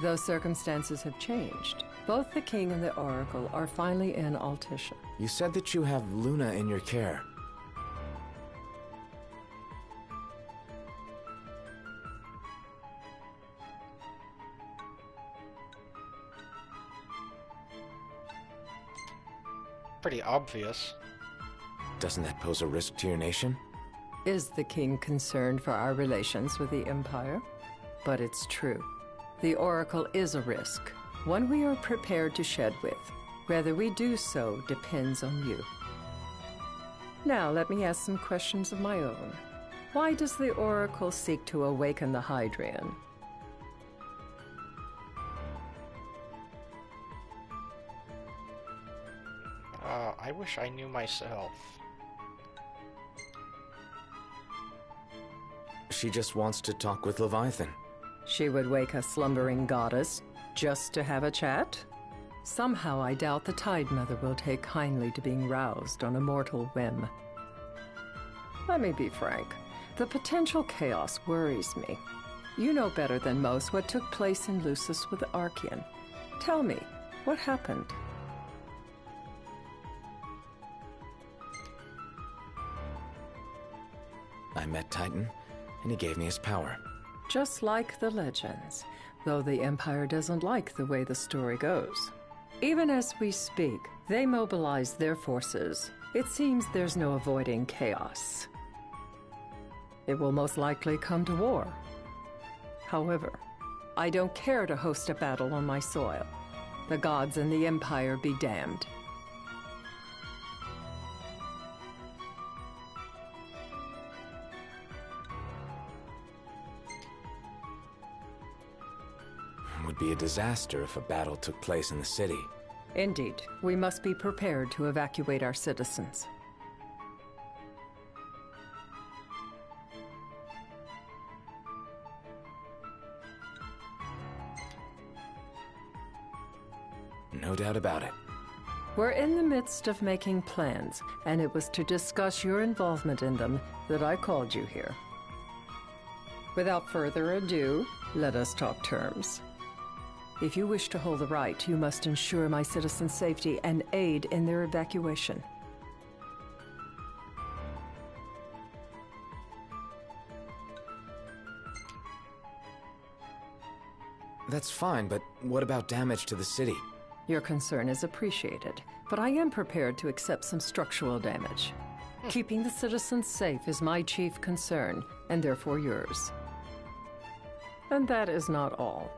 Though circumstances have changed, both the king and the oracle are finally in Altissia.
You said that you have Luna in your care.
Obvious.
Doesn't that pose a risk to your nation?
Is the king concerned for our relations with the Empire? But it's true. The Oracle is a risk, one we are prepared to shed with. Whether we do so depends on you. Now, let me ask some questions of my own. Why does the Oracle seek to awaken the
Hydraean? Wish I knew myself.
She just wants to talk with Leviathan.
She would wake a slumbering goddess just to have a chat? Somehow I doubt the Tide Mother will take kindly to being roused on a mortal whim. Let me be frank. The potential chaos worries me. You know better than most what took place in Lucis with Archaean. Tell me, what happened?
Met Titan, and he gave me his power.
Just like the legends, though the Empire doesn't like the way the story goes. Even as we speak, they mobilize their forces. It seems there's no avoiding chaos. It will most likely come to war. However, I don't care to host a battle on my soil. The gods and the Empire be damned.
Would be a disaster if a battle took place in the city.
Indeed, we must be prepared to evacuate our citizens.
No doubt about it.
We're in the midst of making plans, and it was to discuss your involvement in them that I called you here. Without further ado, let us talk terms. If you wish to hold the rite, you must ensure my citizens' safety and aid in their evacuation.
That's fine, but what about damage to the city?
Your concern is appreciated, but I am prepared to accept some structural damage. Hmm. Keeping the citizens safe is my chief concern, and therefore yours. And that is not all.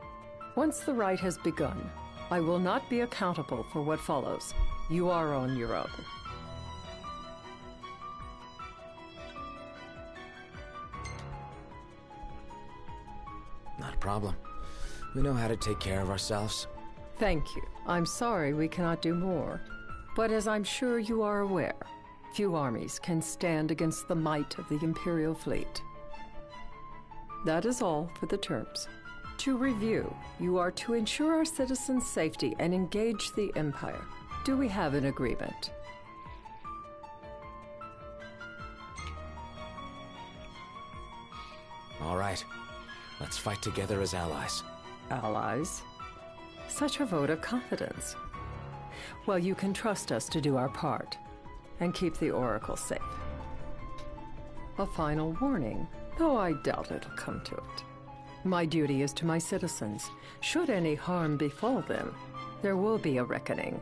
Once the rite has begun, I will not be accountable for what follows. You are on your own.
Not a problem. We know how to take care of ourselves.
Thank you. I'm sorry we cannot do more. But as I'm sure you are aware, few armies can stand against the might of the Imperial fleet. That is all for the terms. To review, you are to ensure our citizens' safety and engage the Empire. Do we have an agreement?
All right. Let's fight together as allies.
Allies? Such a vote of confidence. Well, you can trust us to do our part and keep the Oracle safe. A final warning, though I doubt it'll come to it. My duty is to my citizens. Should any harm befall them, there will be a reckoning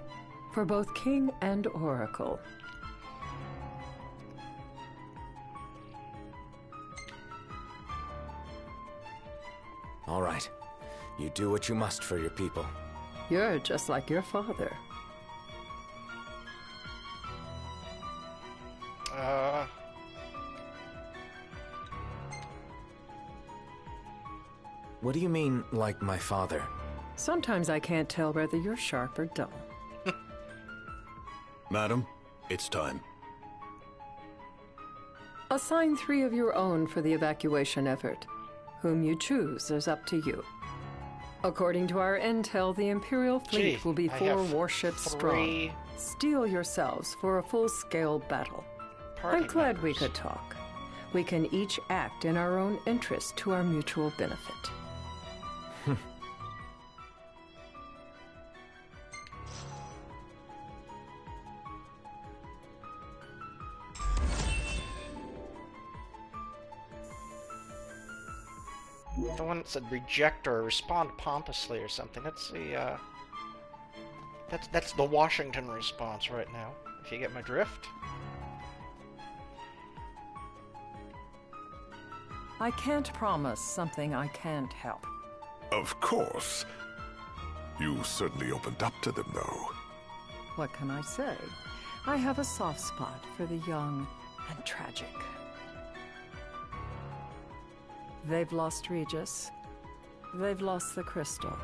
for both king and oracle.
All right. You do what you must for your people.
You're just like your father. Uh...
What do you mean, like my father?
Sometimes I can't tell whether you're sharp or dull.
Madam, it's time.
Assign three of your own for the evacuation effort. Whom you choose is up to you. According to our intel, the Imperial fleet
Gee,
will be
I
four warships
three-
strong. Steel yourselves for a full-scale battle.
Party
I'm glad we could talk. We can each act in our own interest to our mutual benefit.
The one that said reject or respond pompously or something. That's the uh, that's that's the Washington response right now. If you get my drift.
I can't promise something I can't help.
Of course. You certainly opened up to them, though.
What can I say? I have a soft spot for the young and tragic. They've lost Regis. They've lost the crystal.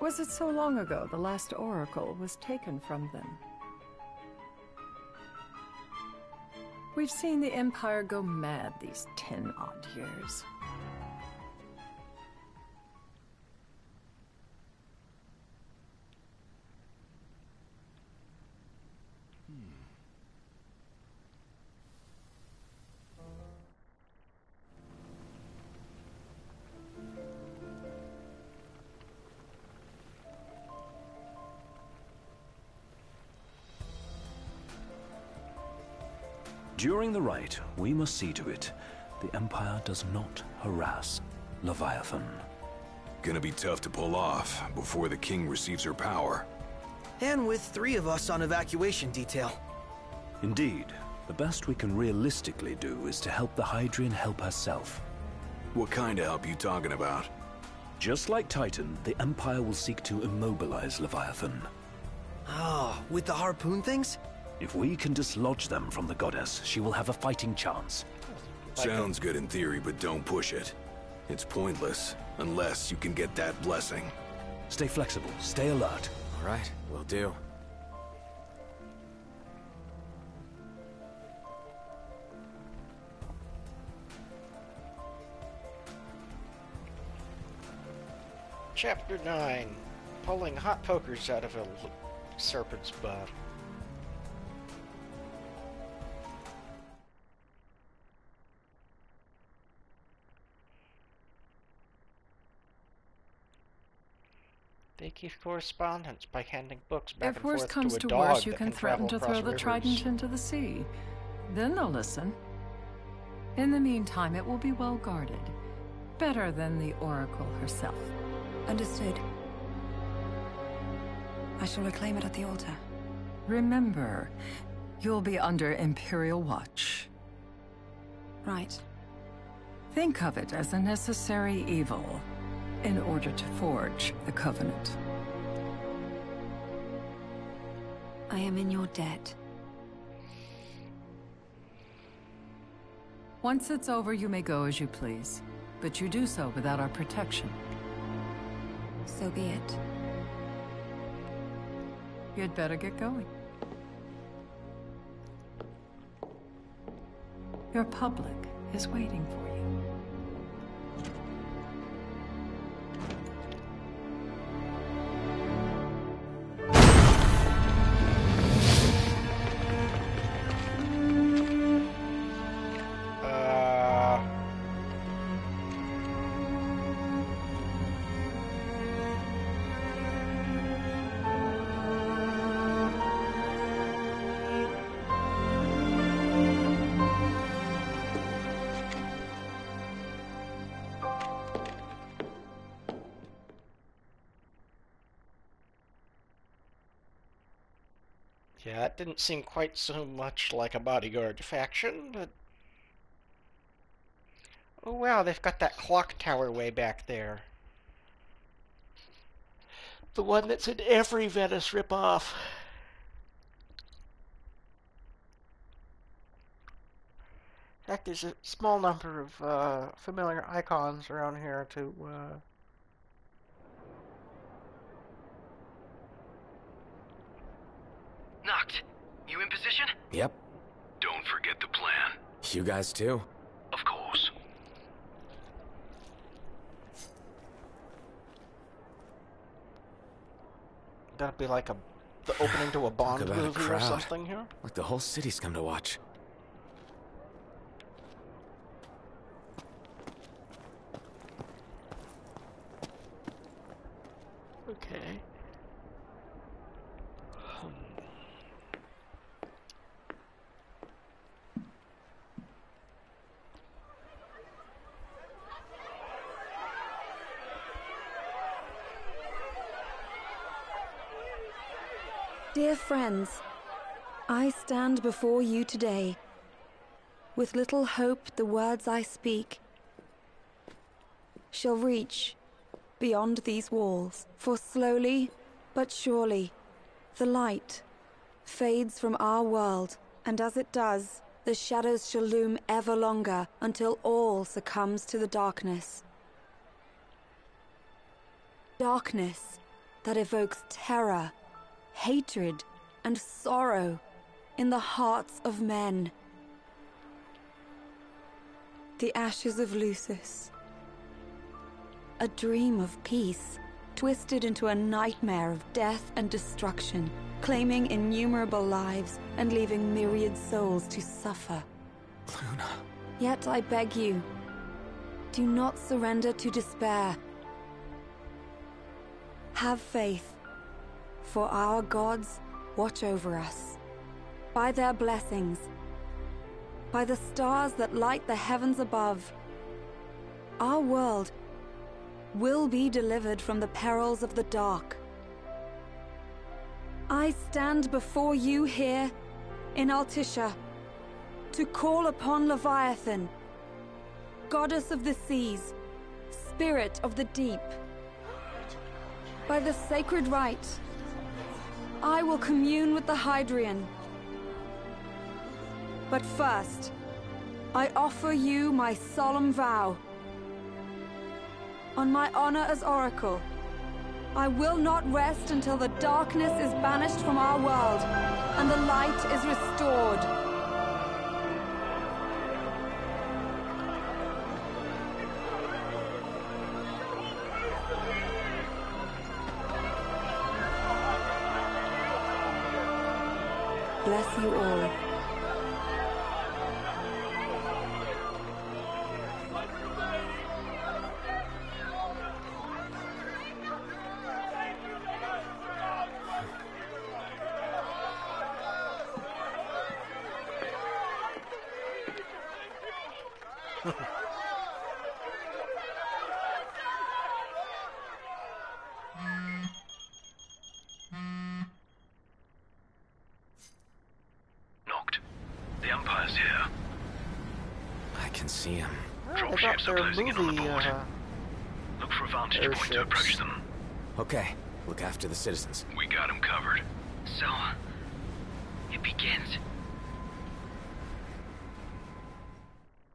Was it so long ago the last oracle was taken from them? We've seen the Empire go mad these ten odd years.
During the rite, we must see to it the Empire does not harass Leviathan.
Gonna be tough to pull off before the king receives her power.
And with three of us on evacuation detail.
Indeed, the best we can realistically do is to help the Hydraean help herself.
What kind of help you talking about?
Just like Titan, the Empire will seek to immobilize Leviathan.
Oh, with the harpoon things?
If we can dislodge them from the goddess, she will have a fighting chance.
Sounds good in theory, but don't push it. It's pointless, unless you can get that blessing.
Stay flexible, stay alert.
All right, will do.
Chapter 9 Pulling hot pokers out of a serpent's butt. They keep correspondence by handing books back
If
and
worse
forth
comes
to
to
dog
worse, you
that
can threaten to throw
across
the
rivers.
trident into the sea. Then they'll listen. In the meantime, it will be well guarded. Better than the Oracle herself.
Understood. I shall reclaim it at the altar.
Remember, you'll be under Imperial watch.
Right.
Think of it as a necessary evil in order to forge the Covenant.
I am in your debt.
Once it's over, you may go as you please. But you do so without our protection.
So be it.
You'd better get going. Your public is waiting for you.
Yeah, that didn't seem quite so much like a bodyguard faction, but Oh wow, they've got that clock tower way back there. The one that's in every Venice ripoff. fact, there's a small number of uh, familiar icons around here to. Uh...
Noct, you in position?
Yep.
Don't forget the plan.
You guys too?
Of course.
That'd be like a the opening to a Bond
Talk a
movie or something here.
Like the whole city's come to watch.
Okay.
Dear friends, I stand before you today with little hope the words I speak shall reach beyond these walls, for slowly but surely the light fades from our world, and as it does, the shadows shall loom ever longer until all succumbs to the darkness. Darkness that evokes terror, hatred, and sorrow in the hearts of men. The ashes of Lucis. A dream of peace, twisted into a nightmare of death and destruction, claiming innumerable lives and leaving myriad souls to suffer.
Luna.
Yet I beg you, do not surrender to despair. Have faith, for our gods watch over us. By their blessings, by the stars that light the heavens above, our world will be delivered from the perils of the dark. I stand before you here in Altissia to call upon Leviathan, goddess of the seas, spirit of the deep. By the sacred rite, I will commune with the Hydraean. But first, I offer you my solemn vow. On my honor as Oracle, I will not rest until the darkness is banished from our world and the light is restored. Bless you all.
Okay, look after the citizens.
We got them covered.
So, it begins.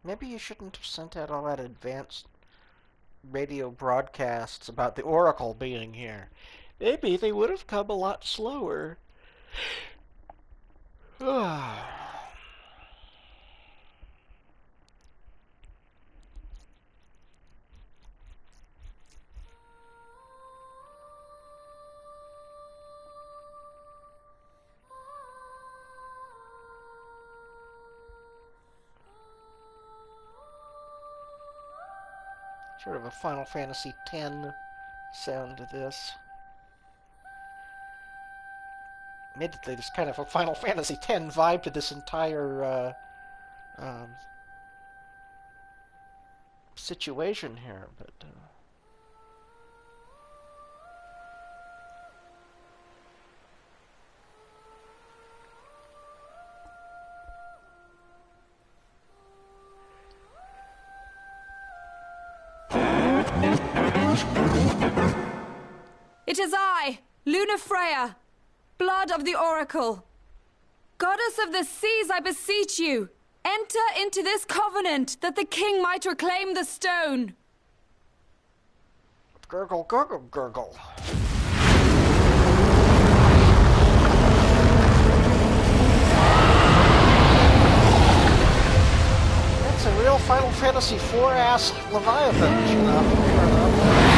maybe you shouldn't have sent out all that advanced radio broadcasts about the Oracle being here. Maybe they would have come a lot slower. Ah. Sort of a Final Fantasy X sound to this. Admittedly, there's kind of a Final Fantasy X vibe to this entire uh, um, situation here, but. Uh,
It is I, Lunafreya, blood of the Oracle. Goddess of the seas, I beseech you, Enter into this covenant that the king might reclaim the stone.
Gurgle, gurgle, gurgle. That's a real Final Fantasy IV ass Leviathan. sure enough,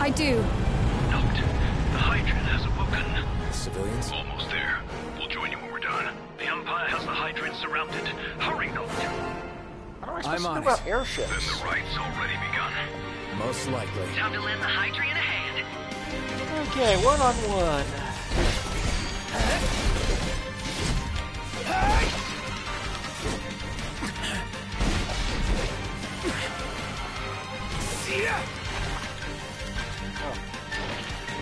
I do.
Note, the Hydraean has awoken.
Civilians?
Almost there. We'll join you when we're done. The Empire has the Hydraean surrounded. Hurry, Noct.
I'm on
about airships.
Then the rite's already begun.
Most likely.
Time to lend the Hydraean a hand.
Okay, one on one. Losing health.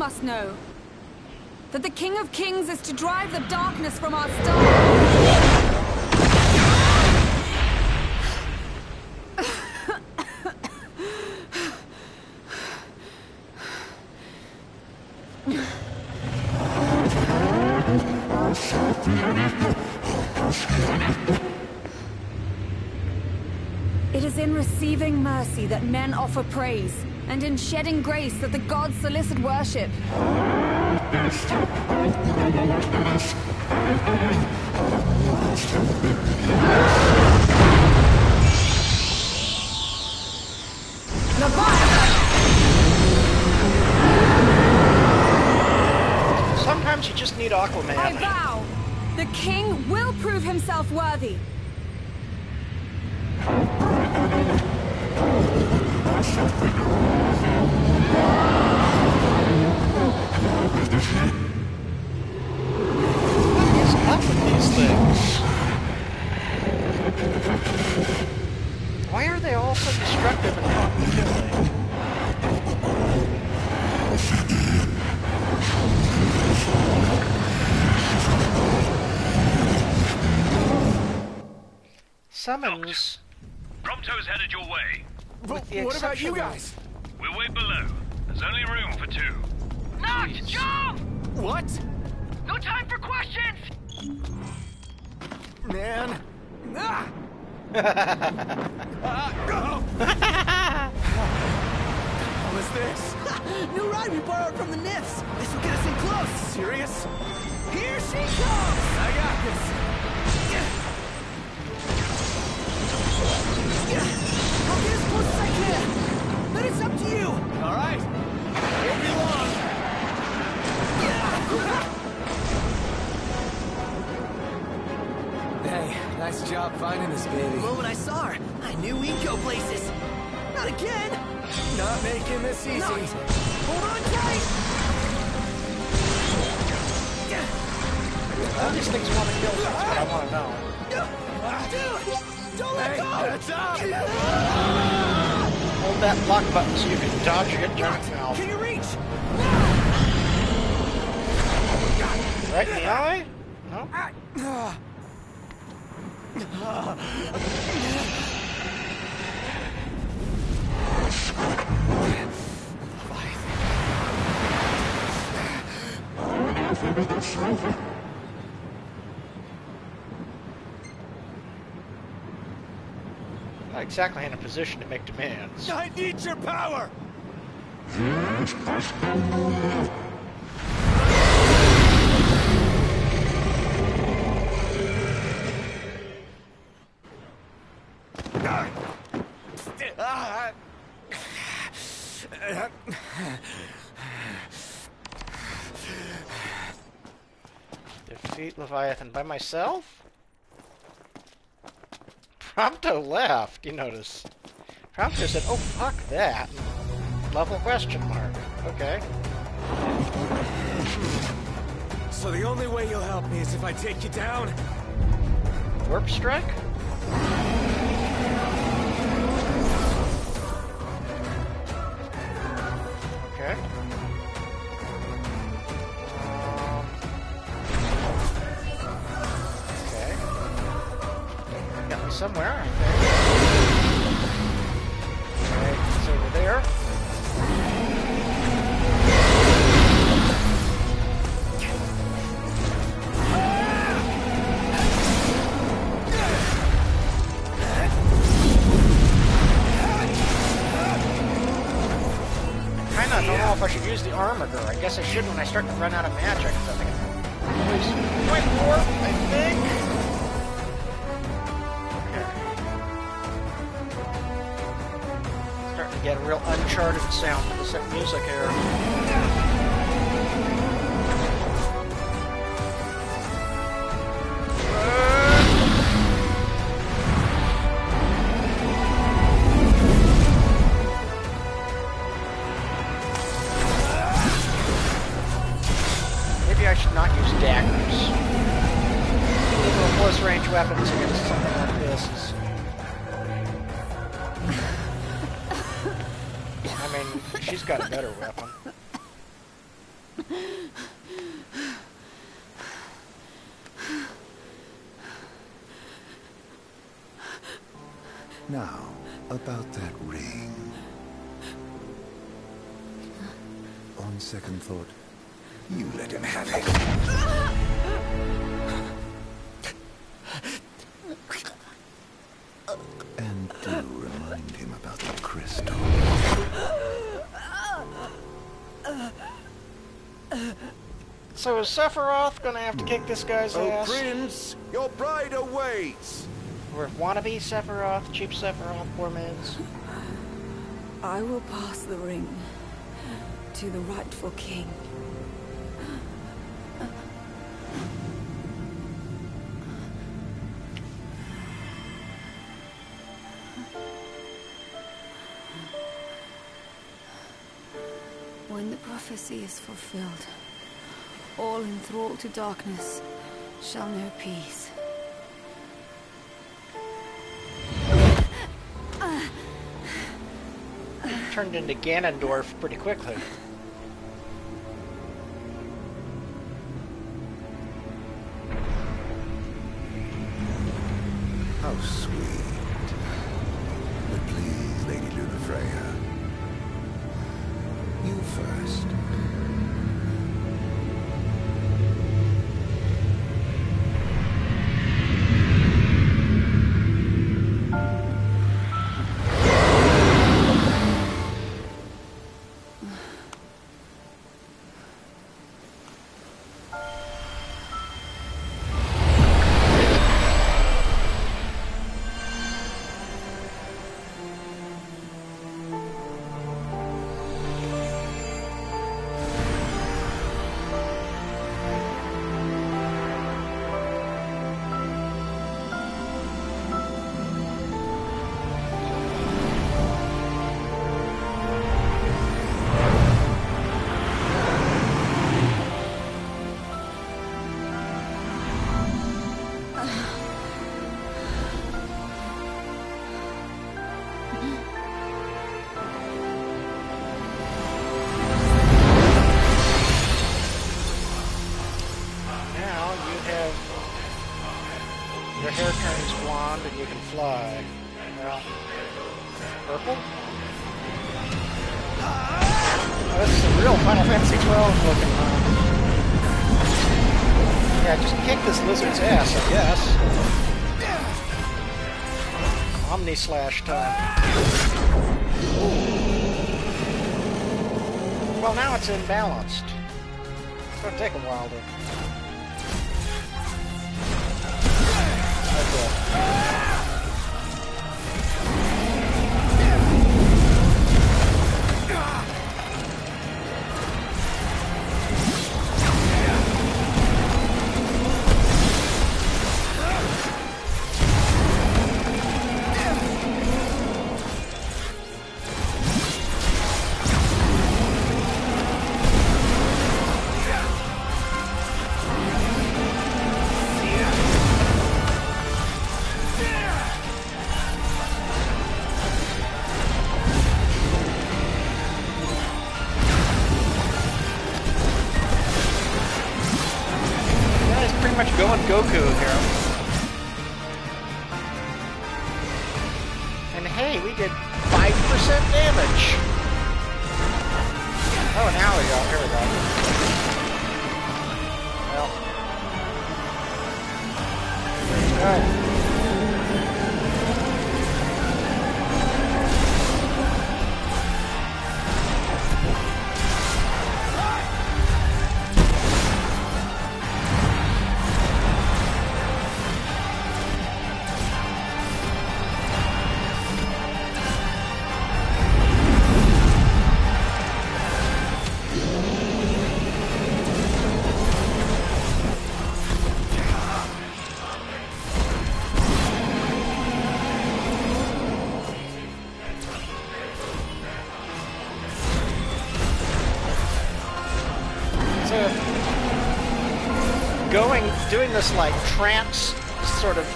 must know. That the King of Kings is to drive the darkness from our star. It is in receiving mercy that men offer praise, and in shedding grace that the gods solicit worship.
Sometimes you just need Aquaman.
I vow, the king will prove himself worthy.
What is up with these things? Why are they all so destructive and fucking killing? Summons.
Prompto's headed your way.
With the
what about you guys?
We'll wait below. There's only room for two. Noct, jump!
What?
No time for questions!
Man. Ah! What was this?
New ride we borrowed from the Nifs. This will get us in close.
Serious?
Here she comes.
I got this.
I'll But it's up to you.
All right. Won't be long.
Hey, nice job finding this baby.
The moment I saw her, I knew we'd go places. Not again.
Not making this easy.
Not. Hold on tight.
All these things want to kill things, but I want to know. Dude, Don't let go! Hold that block button so you can dodge or get giant mouth.
Can you reach?
Right in the eye? No? Not exactly in a position to make demands.
I need your power!
Defeat Leviathan by myself? Prompto left, you notice. Prompto said, oh fuck that. Level question mark. Okay.
So the only way you'll help me is if I take you down?
Warp strike? Okay. Somewhere, I think. Alright, it's over there. Kinda don't know if I should use the armor I guess I should when I start to run out of magic. I think it's always point warp, I think. Okay. Get a real uncharted sound to this music here.
Thought, you let him have it. And do remind him about the crystal.
So is Sephiroth gonna have to kick this guy's
Oh,
ass?
Prince, your bride awaits.
Or wannabe Sephiroth, cheap Sephiroth, poor man's.
I will pass the ring to the rightful king. When the prophecy is fulfilled, all enthralled to darkness shall know peace.
Turned into Ganondorf pretty quickly. Imbalanced. It's gonna take a while to. This like trance sort of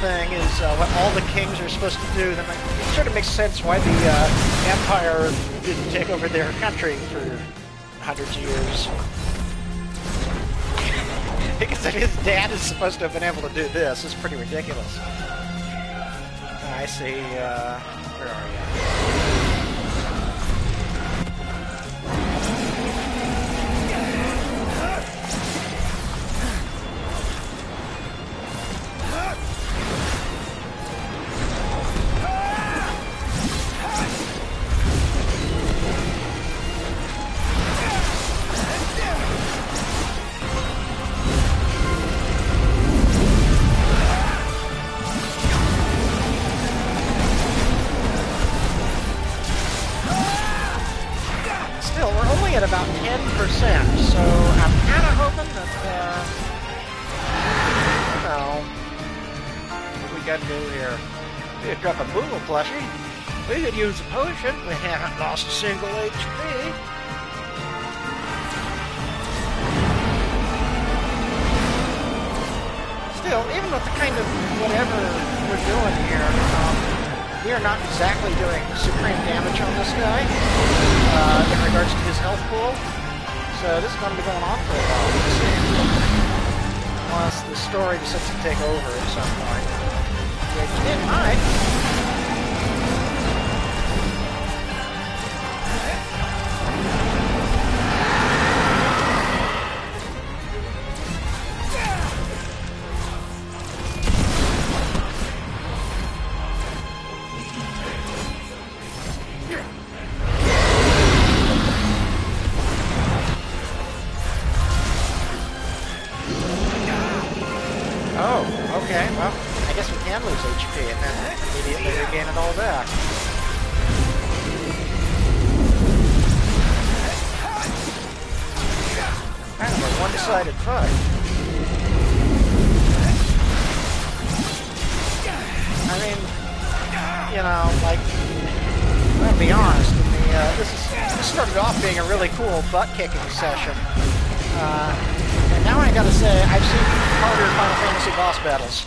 thing is uh, what all the kings are supposed to do. Then it sort of makes sense why the uh, empire didn't take over their country for hundreds of years. because if his dad is supposed to have been able to do this, it's pretty ridiculous. I see. Uh, potion. We haven't lost a single HP. Still, even with the kind of whatever we're doing here, um, we are not exactly doing supreme damage on this guy uh, in regards to his health pool. So this is going to be going on for a while. Unless the story decides to take over at some point. Started off being a really cool butt-kicking session. Uh, and now I gotta say, I've seen harder Final Fantasy boss battles.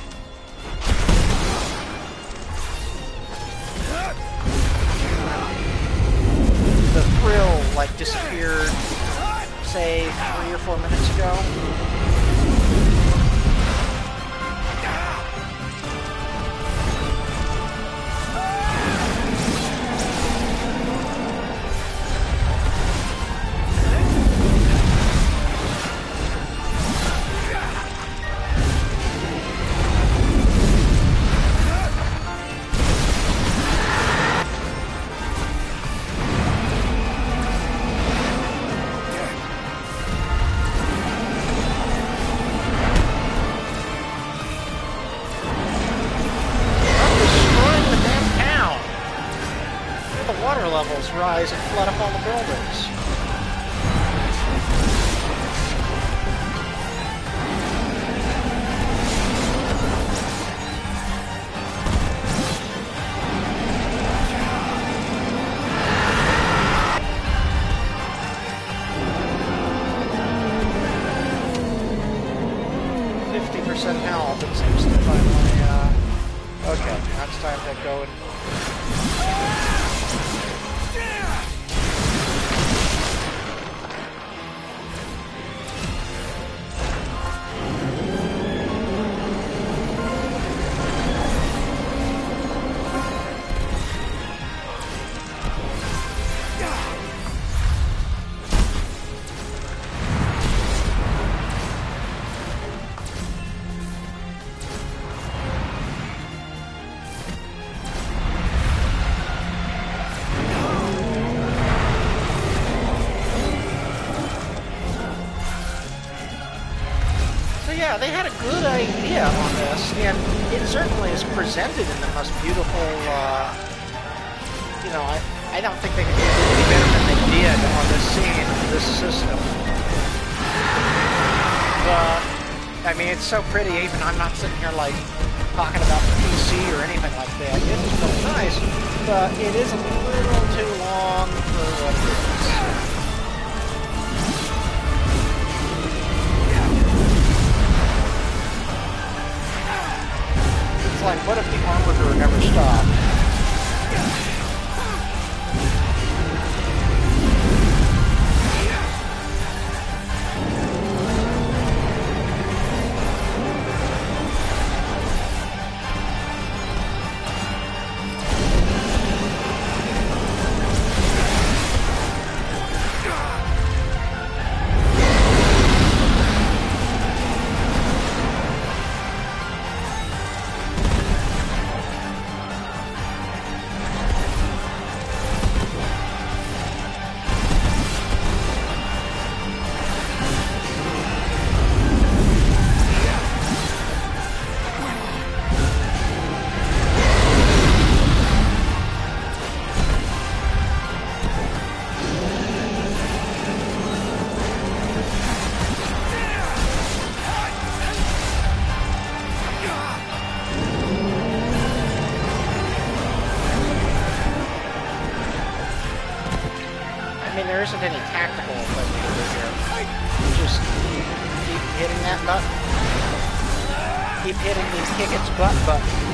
The thrill, like, disappeared, say, three or four minutes ago. Flood up all the buildings. Presented in the most beautiful. Uh, you know, I I don't think they could do any better than they did on this scene, this system. But I mean, it's so pretty. Even I'm not sitting here like talking about the PC or anything like that. It is really nice, but it is a little too long for what it is. Like, what if the armorer never stopped? There isn't any tactical to do here. Just keep hitting that button. Keep hitting the kick its butt button.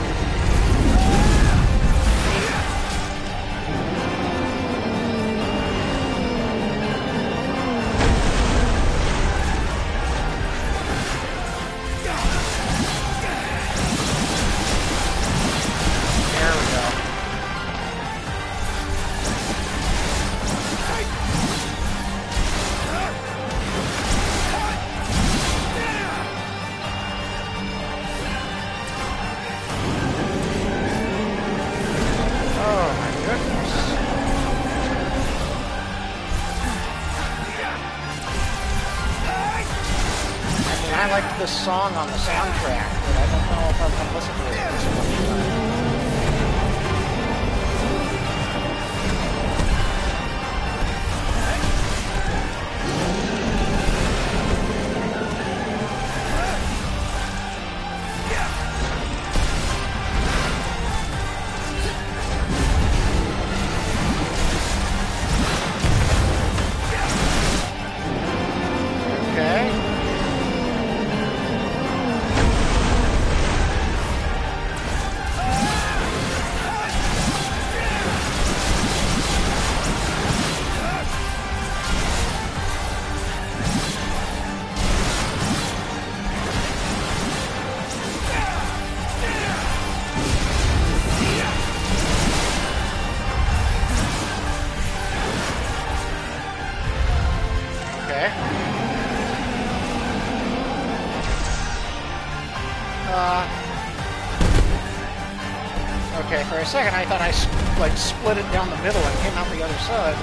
Split it down the middle and came out the other side.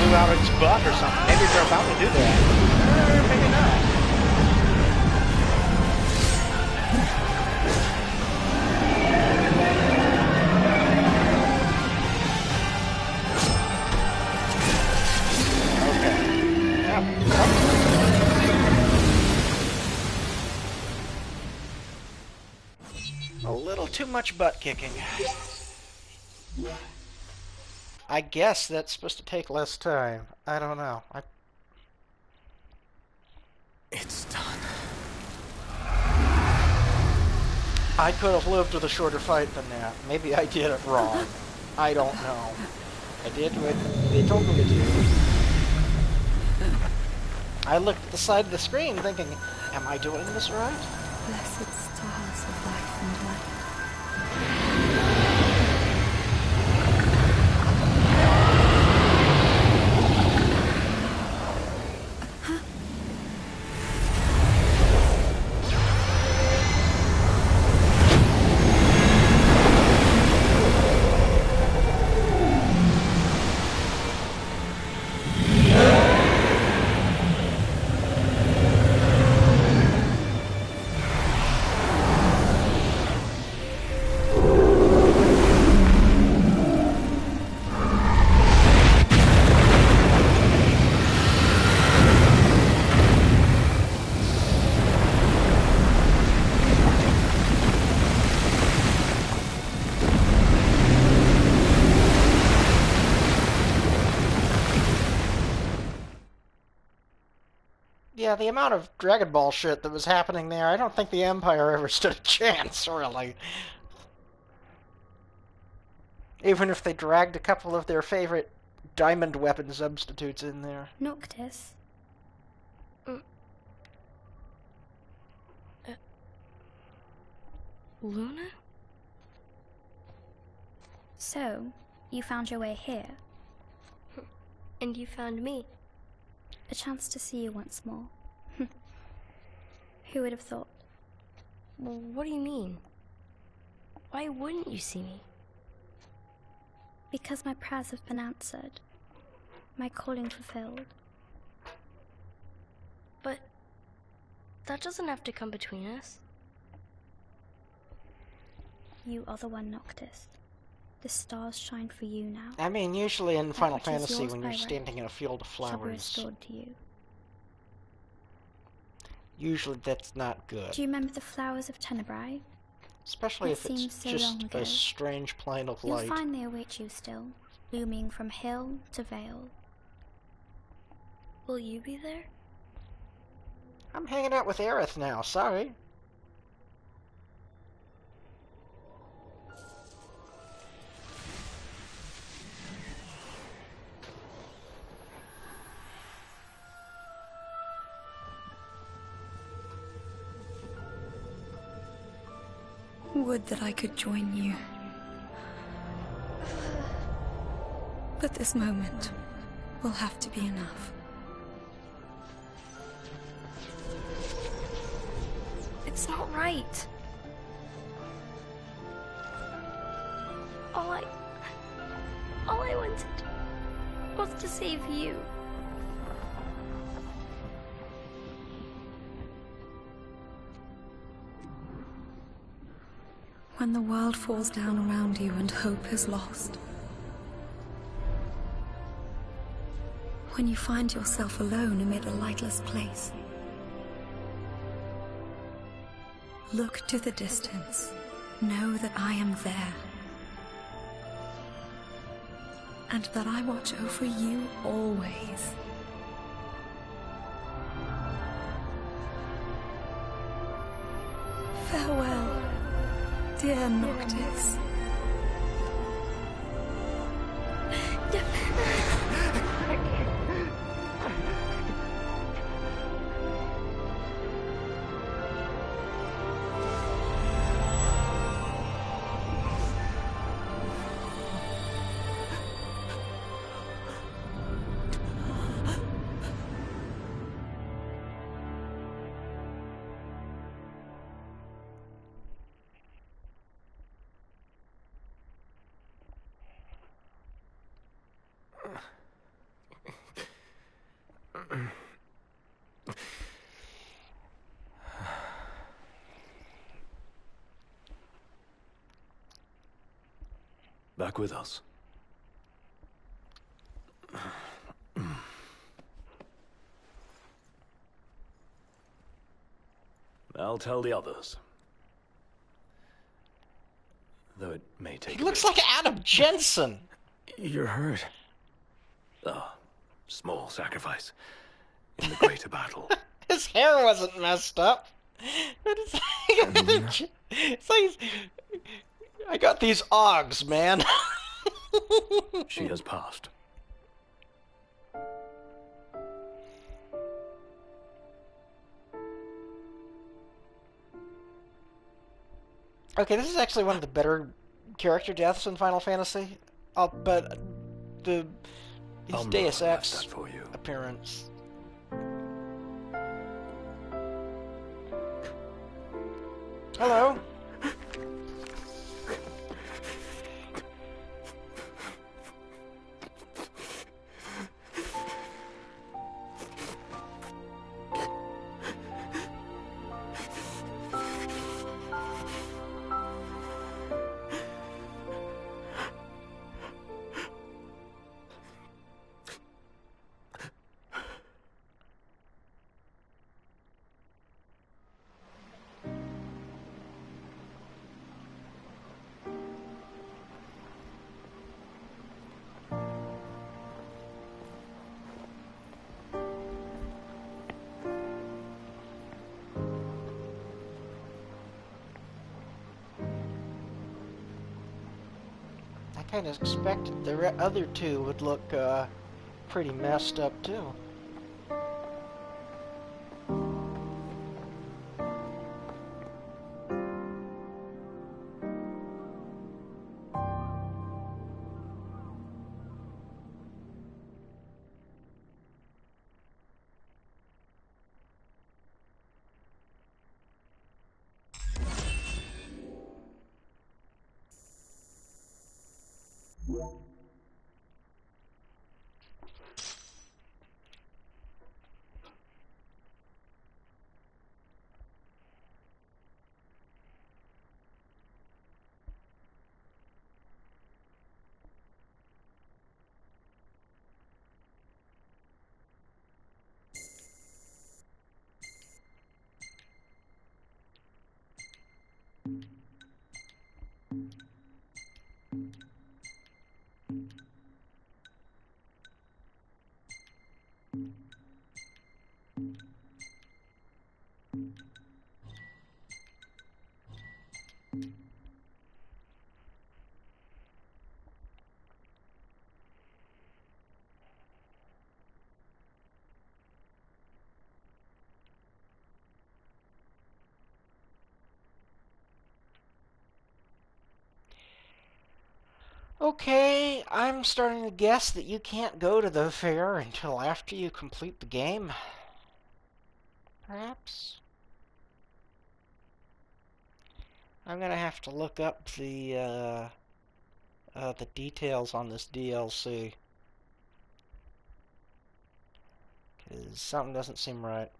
Blew out its butt or something. Maybe they're about to do that. Butt kicking. I guess that's supposed to take less time. I don't know. I...
It's done.
I could have lived with a shorter fight than that. Maybe I did it wrong. I don't know. I did what they told me to do. I looked at the side of the screen thinking, am I doing this right?
Blessed
Yeah, the amount of Dragon Ball shit that was happening there, I don't think the Empire ever stood a chance, really. Even if they dragged a couple of their favorite diamond weapon substitutes in there.
Noctis. Mm. Uh, Luna? So, you found your way here. And you found me. A chance to see you once more. Who would have thought?
Well, what do you mean? Why wouldn't you see me?
Because my prayers have been answered. My calling fulfilled.
But that doesn't have to come between us.
You are the one, Noctis. The stars shine for you now.
I mean, usually in Final Fantasy, when you're standing in a field of flowers,
to you.
usually that's not good.
Do you remember the flowers of Tenebrae?
Especially
It
if it's
so
just a strange plane of
You'll
light.
find they await you still, looming from hill to vale.
Will you be there?
I'm hanging out with Aerith now, sorry.
Would that I could join you. But this moment will have to be enough.
It's not right. All I. All I wanted was to save you.
When the world falls down around you and hope is lost. When you find yourself alone amid a lightless place. Look to the distance. Know that I am there. And that I watch over you always. Dear Noctis.
Back with us. I'll tell the others. though it may take.
He looks like Adam Jensen.
You're hurt. Oh, small sacrifice in the greater battle.
His hair wasn't messed up. It's like, it's like I got these ogs, man.
she has passed.
Okay, this is actually one of the better character deaths in Final Fantasy. Uh, but the his
I'll
Deus Ex
for you.
appearance. Hello. Kind of expected the other two would look uh, pretty messed up too. Okay, I'm starting to guess that you can't go to the fair until after you complete the game. Perhaps? I'm gonna have to look up the, uh, uh, the details on this DLC. Because something doesn't seem right.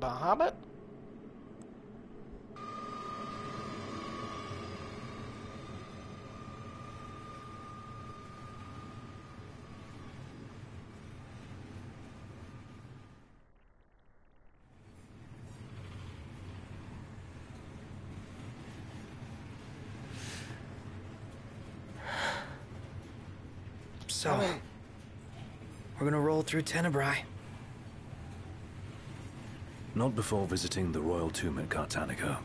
Bahamut?
So,
I mean-
we're gonna roll through Tenebrae.
Not before visiting the royal tomb at Cartanica.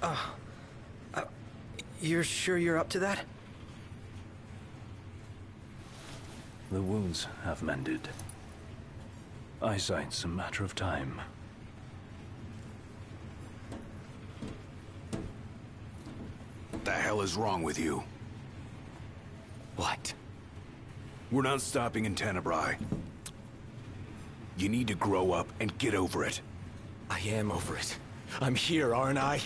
Oh, uh, you're sure you're up to that?
The wounds have mended. Eyesight's a matter of time.
What the hell is wrong with you?
What?
We're not stopping in Tenebrae. You need to grow up and get over it.
I am over it. I'm here, aren't I?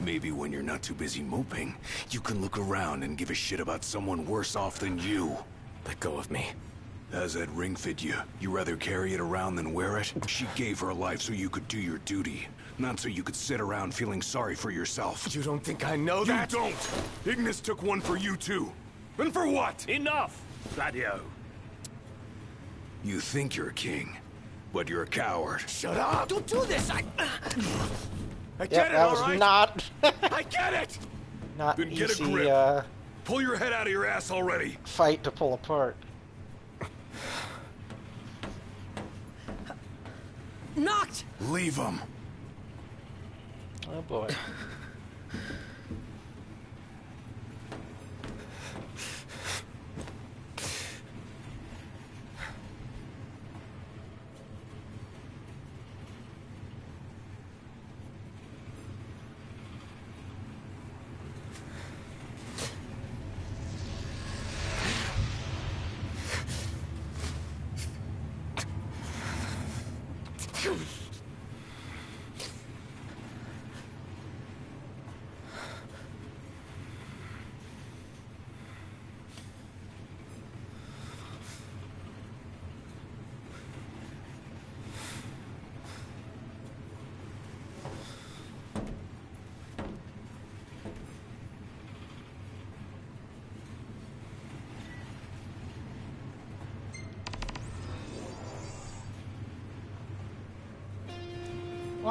Maybe when you're not too busy moping, you can look around and give a shit about someone worse off than you.
Let go of me.
How's that ring fit you? You rather carry it around than wear it? She gave her life so you could do your duty, not so you could sit around feeling sorry for yourself.
You don't think I know
you
that?
You don't! Ignis took one for you too. And for what?
Enough, Gladio.
You think you're a king, but you're a coward.
Shut up! Don't do this! I... I
Yep,
get it,
that was
all right?
not
I get it!
not
Then get a grip.
uh,
Pull your head out of your ass already.
fight to pull apart.
Noct!
Leave him.
Oh boy.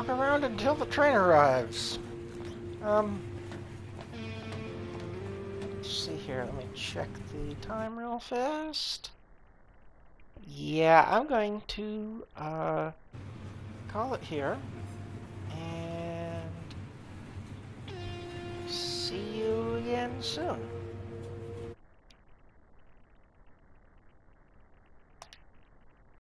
Walk around until the train arrives. Um, let's see here. Let me check the time real fast. Yeah, I'm going to uh, call it here. And see you again soon.